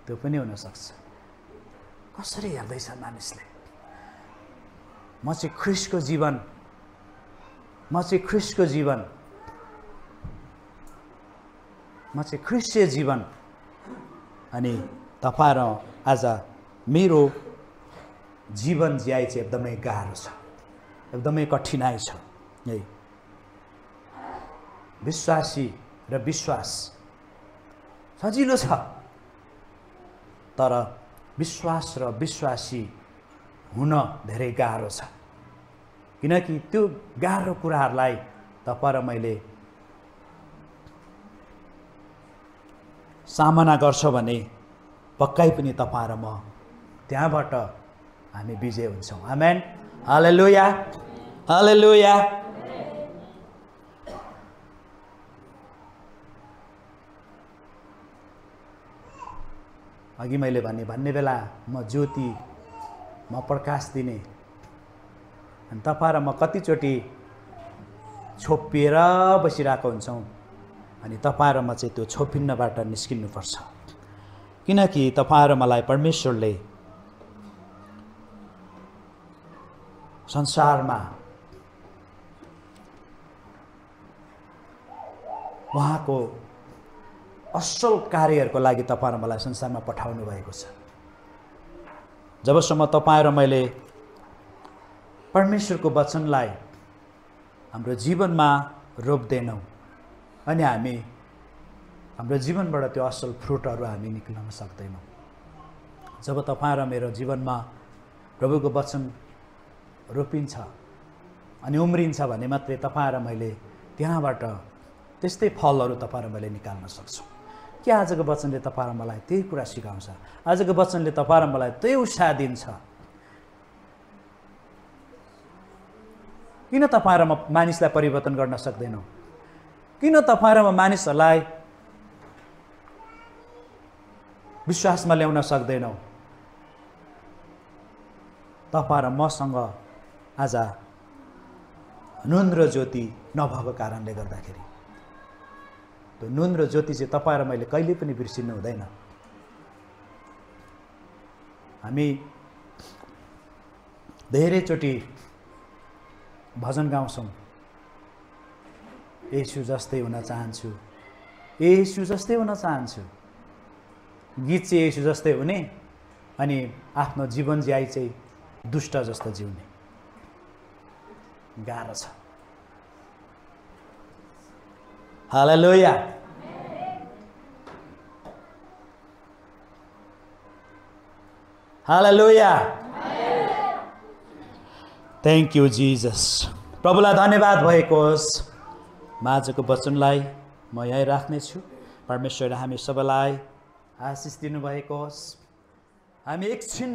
त्यो पनि हुनसक्छ। कसरी हेर्दैछ मानिसले? म चाहिँ ख्रिसको जीवन। म चाहिँ ख्रिसको जीवन। म चाहिँ ख्रिस्टीय जीवन। अनि तपाईँ आज मेरो जीवन जियाइ चाहिँ एकदमै गाह्रो छ। एकदमै कठिनाइ छ। है विश्वासी र विश्वास। सजिलो छ। तर विश्वास र विश्वासी हुन धेरै गाह्रो छ। किनकि त्यो गाह्रो कुराहरूलाई तपाईँ र मैले सामना गर्छ भने पक्कै पनि तपाईँ र म त्यहाँबाट हामी विजय हुन्छौँ। आमेन। हालेलुया। हालेलुया। अघि मैले भने भन्ने बेला म ज्योति म प्रकाश दिने। अनि तपाईँ र म कतिचोटि छोपिएर बसिरहेको हुन्छौँ। अनि तपाईँ र म चाहिँ त्यो छोपिन्नबाट निस्किनुपर्छ। किनकि तपाईँ र मलाई परमेश्वरले संसारमा उहाँको असल कार्यहरूको लागि तपाईँ र मलाई संसारमा पठाउनु भएको छ। जबसम्म तपाईँ र मैले परमेश्वरको वचनलाई हाम्रो जीवनमा रोप्दैनौँ अनि हामी हाम्रो जीवनबाट त्यो असल फ्रुटहरू हामी निक्लन सक्दैनौँ। जब तपाईँ र मेरो जीवनमा प्रभुको वचन रोपिन्छ अनि उम्रिन्छ भने मात्रै तपाईँ र मैले त्यहाँबाट त्यस्तै फलहरू तपाईँ र मैले निकाल्न सक्छौँ। के आजको वचनले तपाईँ मलाई त्यही कुरा सिकाउँछ? आजको वचनले तपाईँ मलाई त्यही उत्साह दिन्छ। किन तपाईँ र म मानिसलाई परिवर्तन गर्न सक्दैनौँ? किन तपाईँ र म मानिसहरूलाई विश्वासमा ल्याउन सक्दैनौँ? तपाईँ र मसँग आज नुन ज्योति नभएको कारणले गर्दाखेरि। त्यो नुन र ज्योति चाहिँ तपाईँ र मैले कहिले पनि बिर्सिनु हुँदैन। हामी धेरैचोटि भजन गाउँछौँ। यसु जस्तै हुन चाहन्छु। यसु जस्तै हुन चाहन्छु। गीत चाहिँ यसु जस्तै हुने अनि आफ्नो जीवन ज्याइ चाहिँ दुष्ट जस्तो जिउने। गाह्रो छ। Hallelujah hallelujah thank you Jesus प्रभुलाई धन्यवाद भएको होस् म आजको वचनलाई म यहीँ राख्नेछु। परमेश्वरले हामी सबैलाई आशिष दिनुभएको होस् हामी एकछिन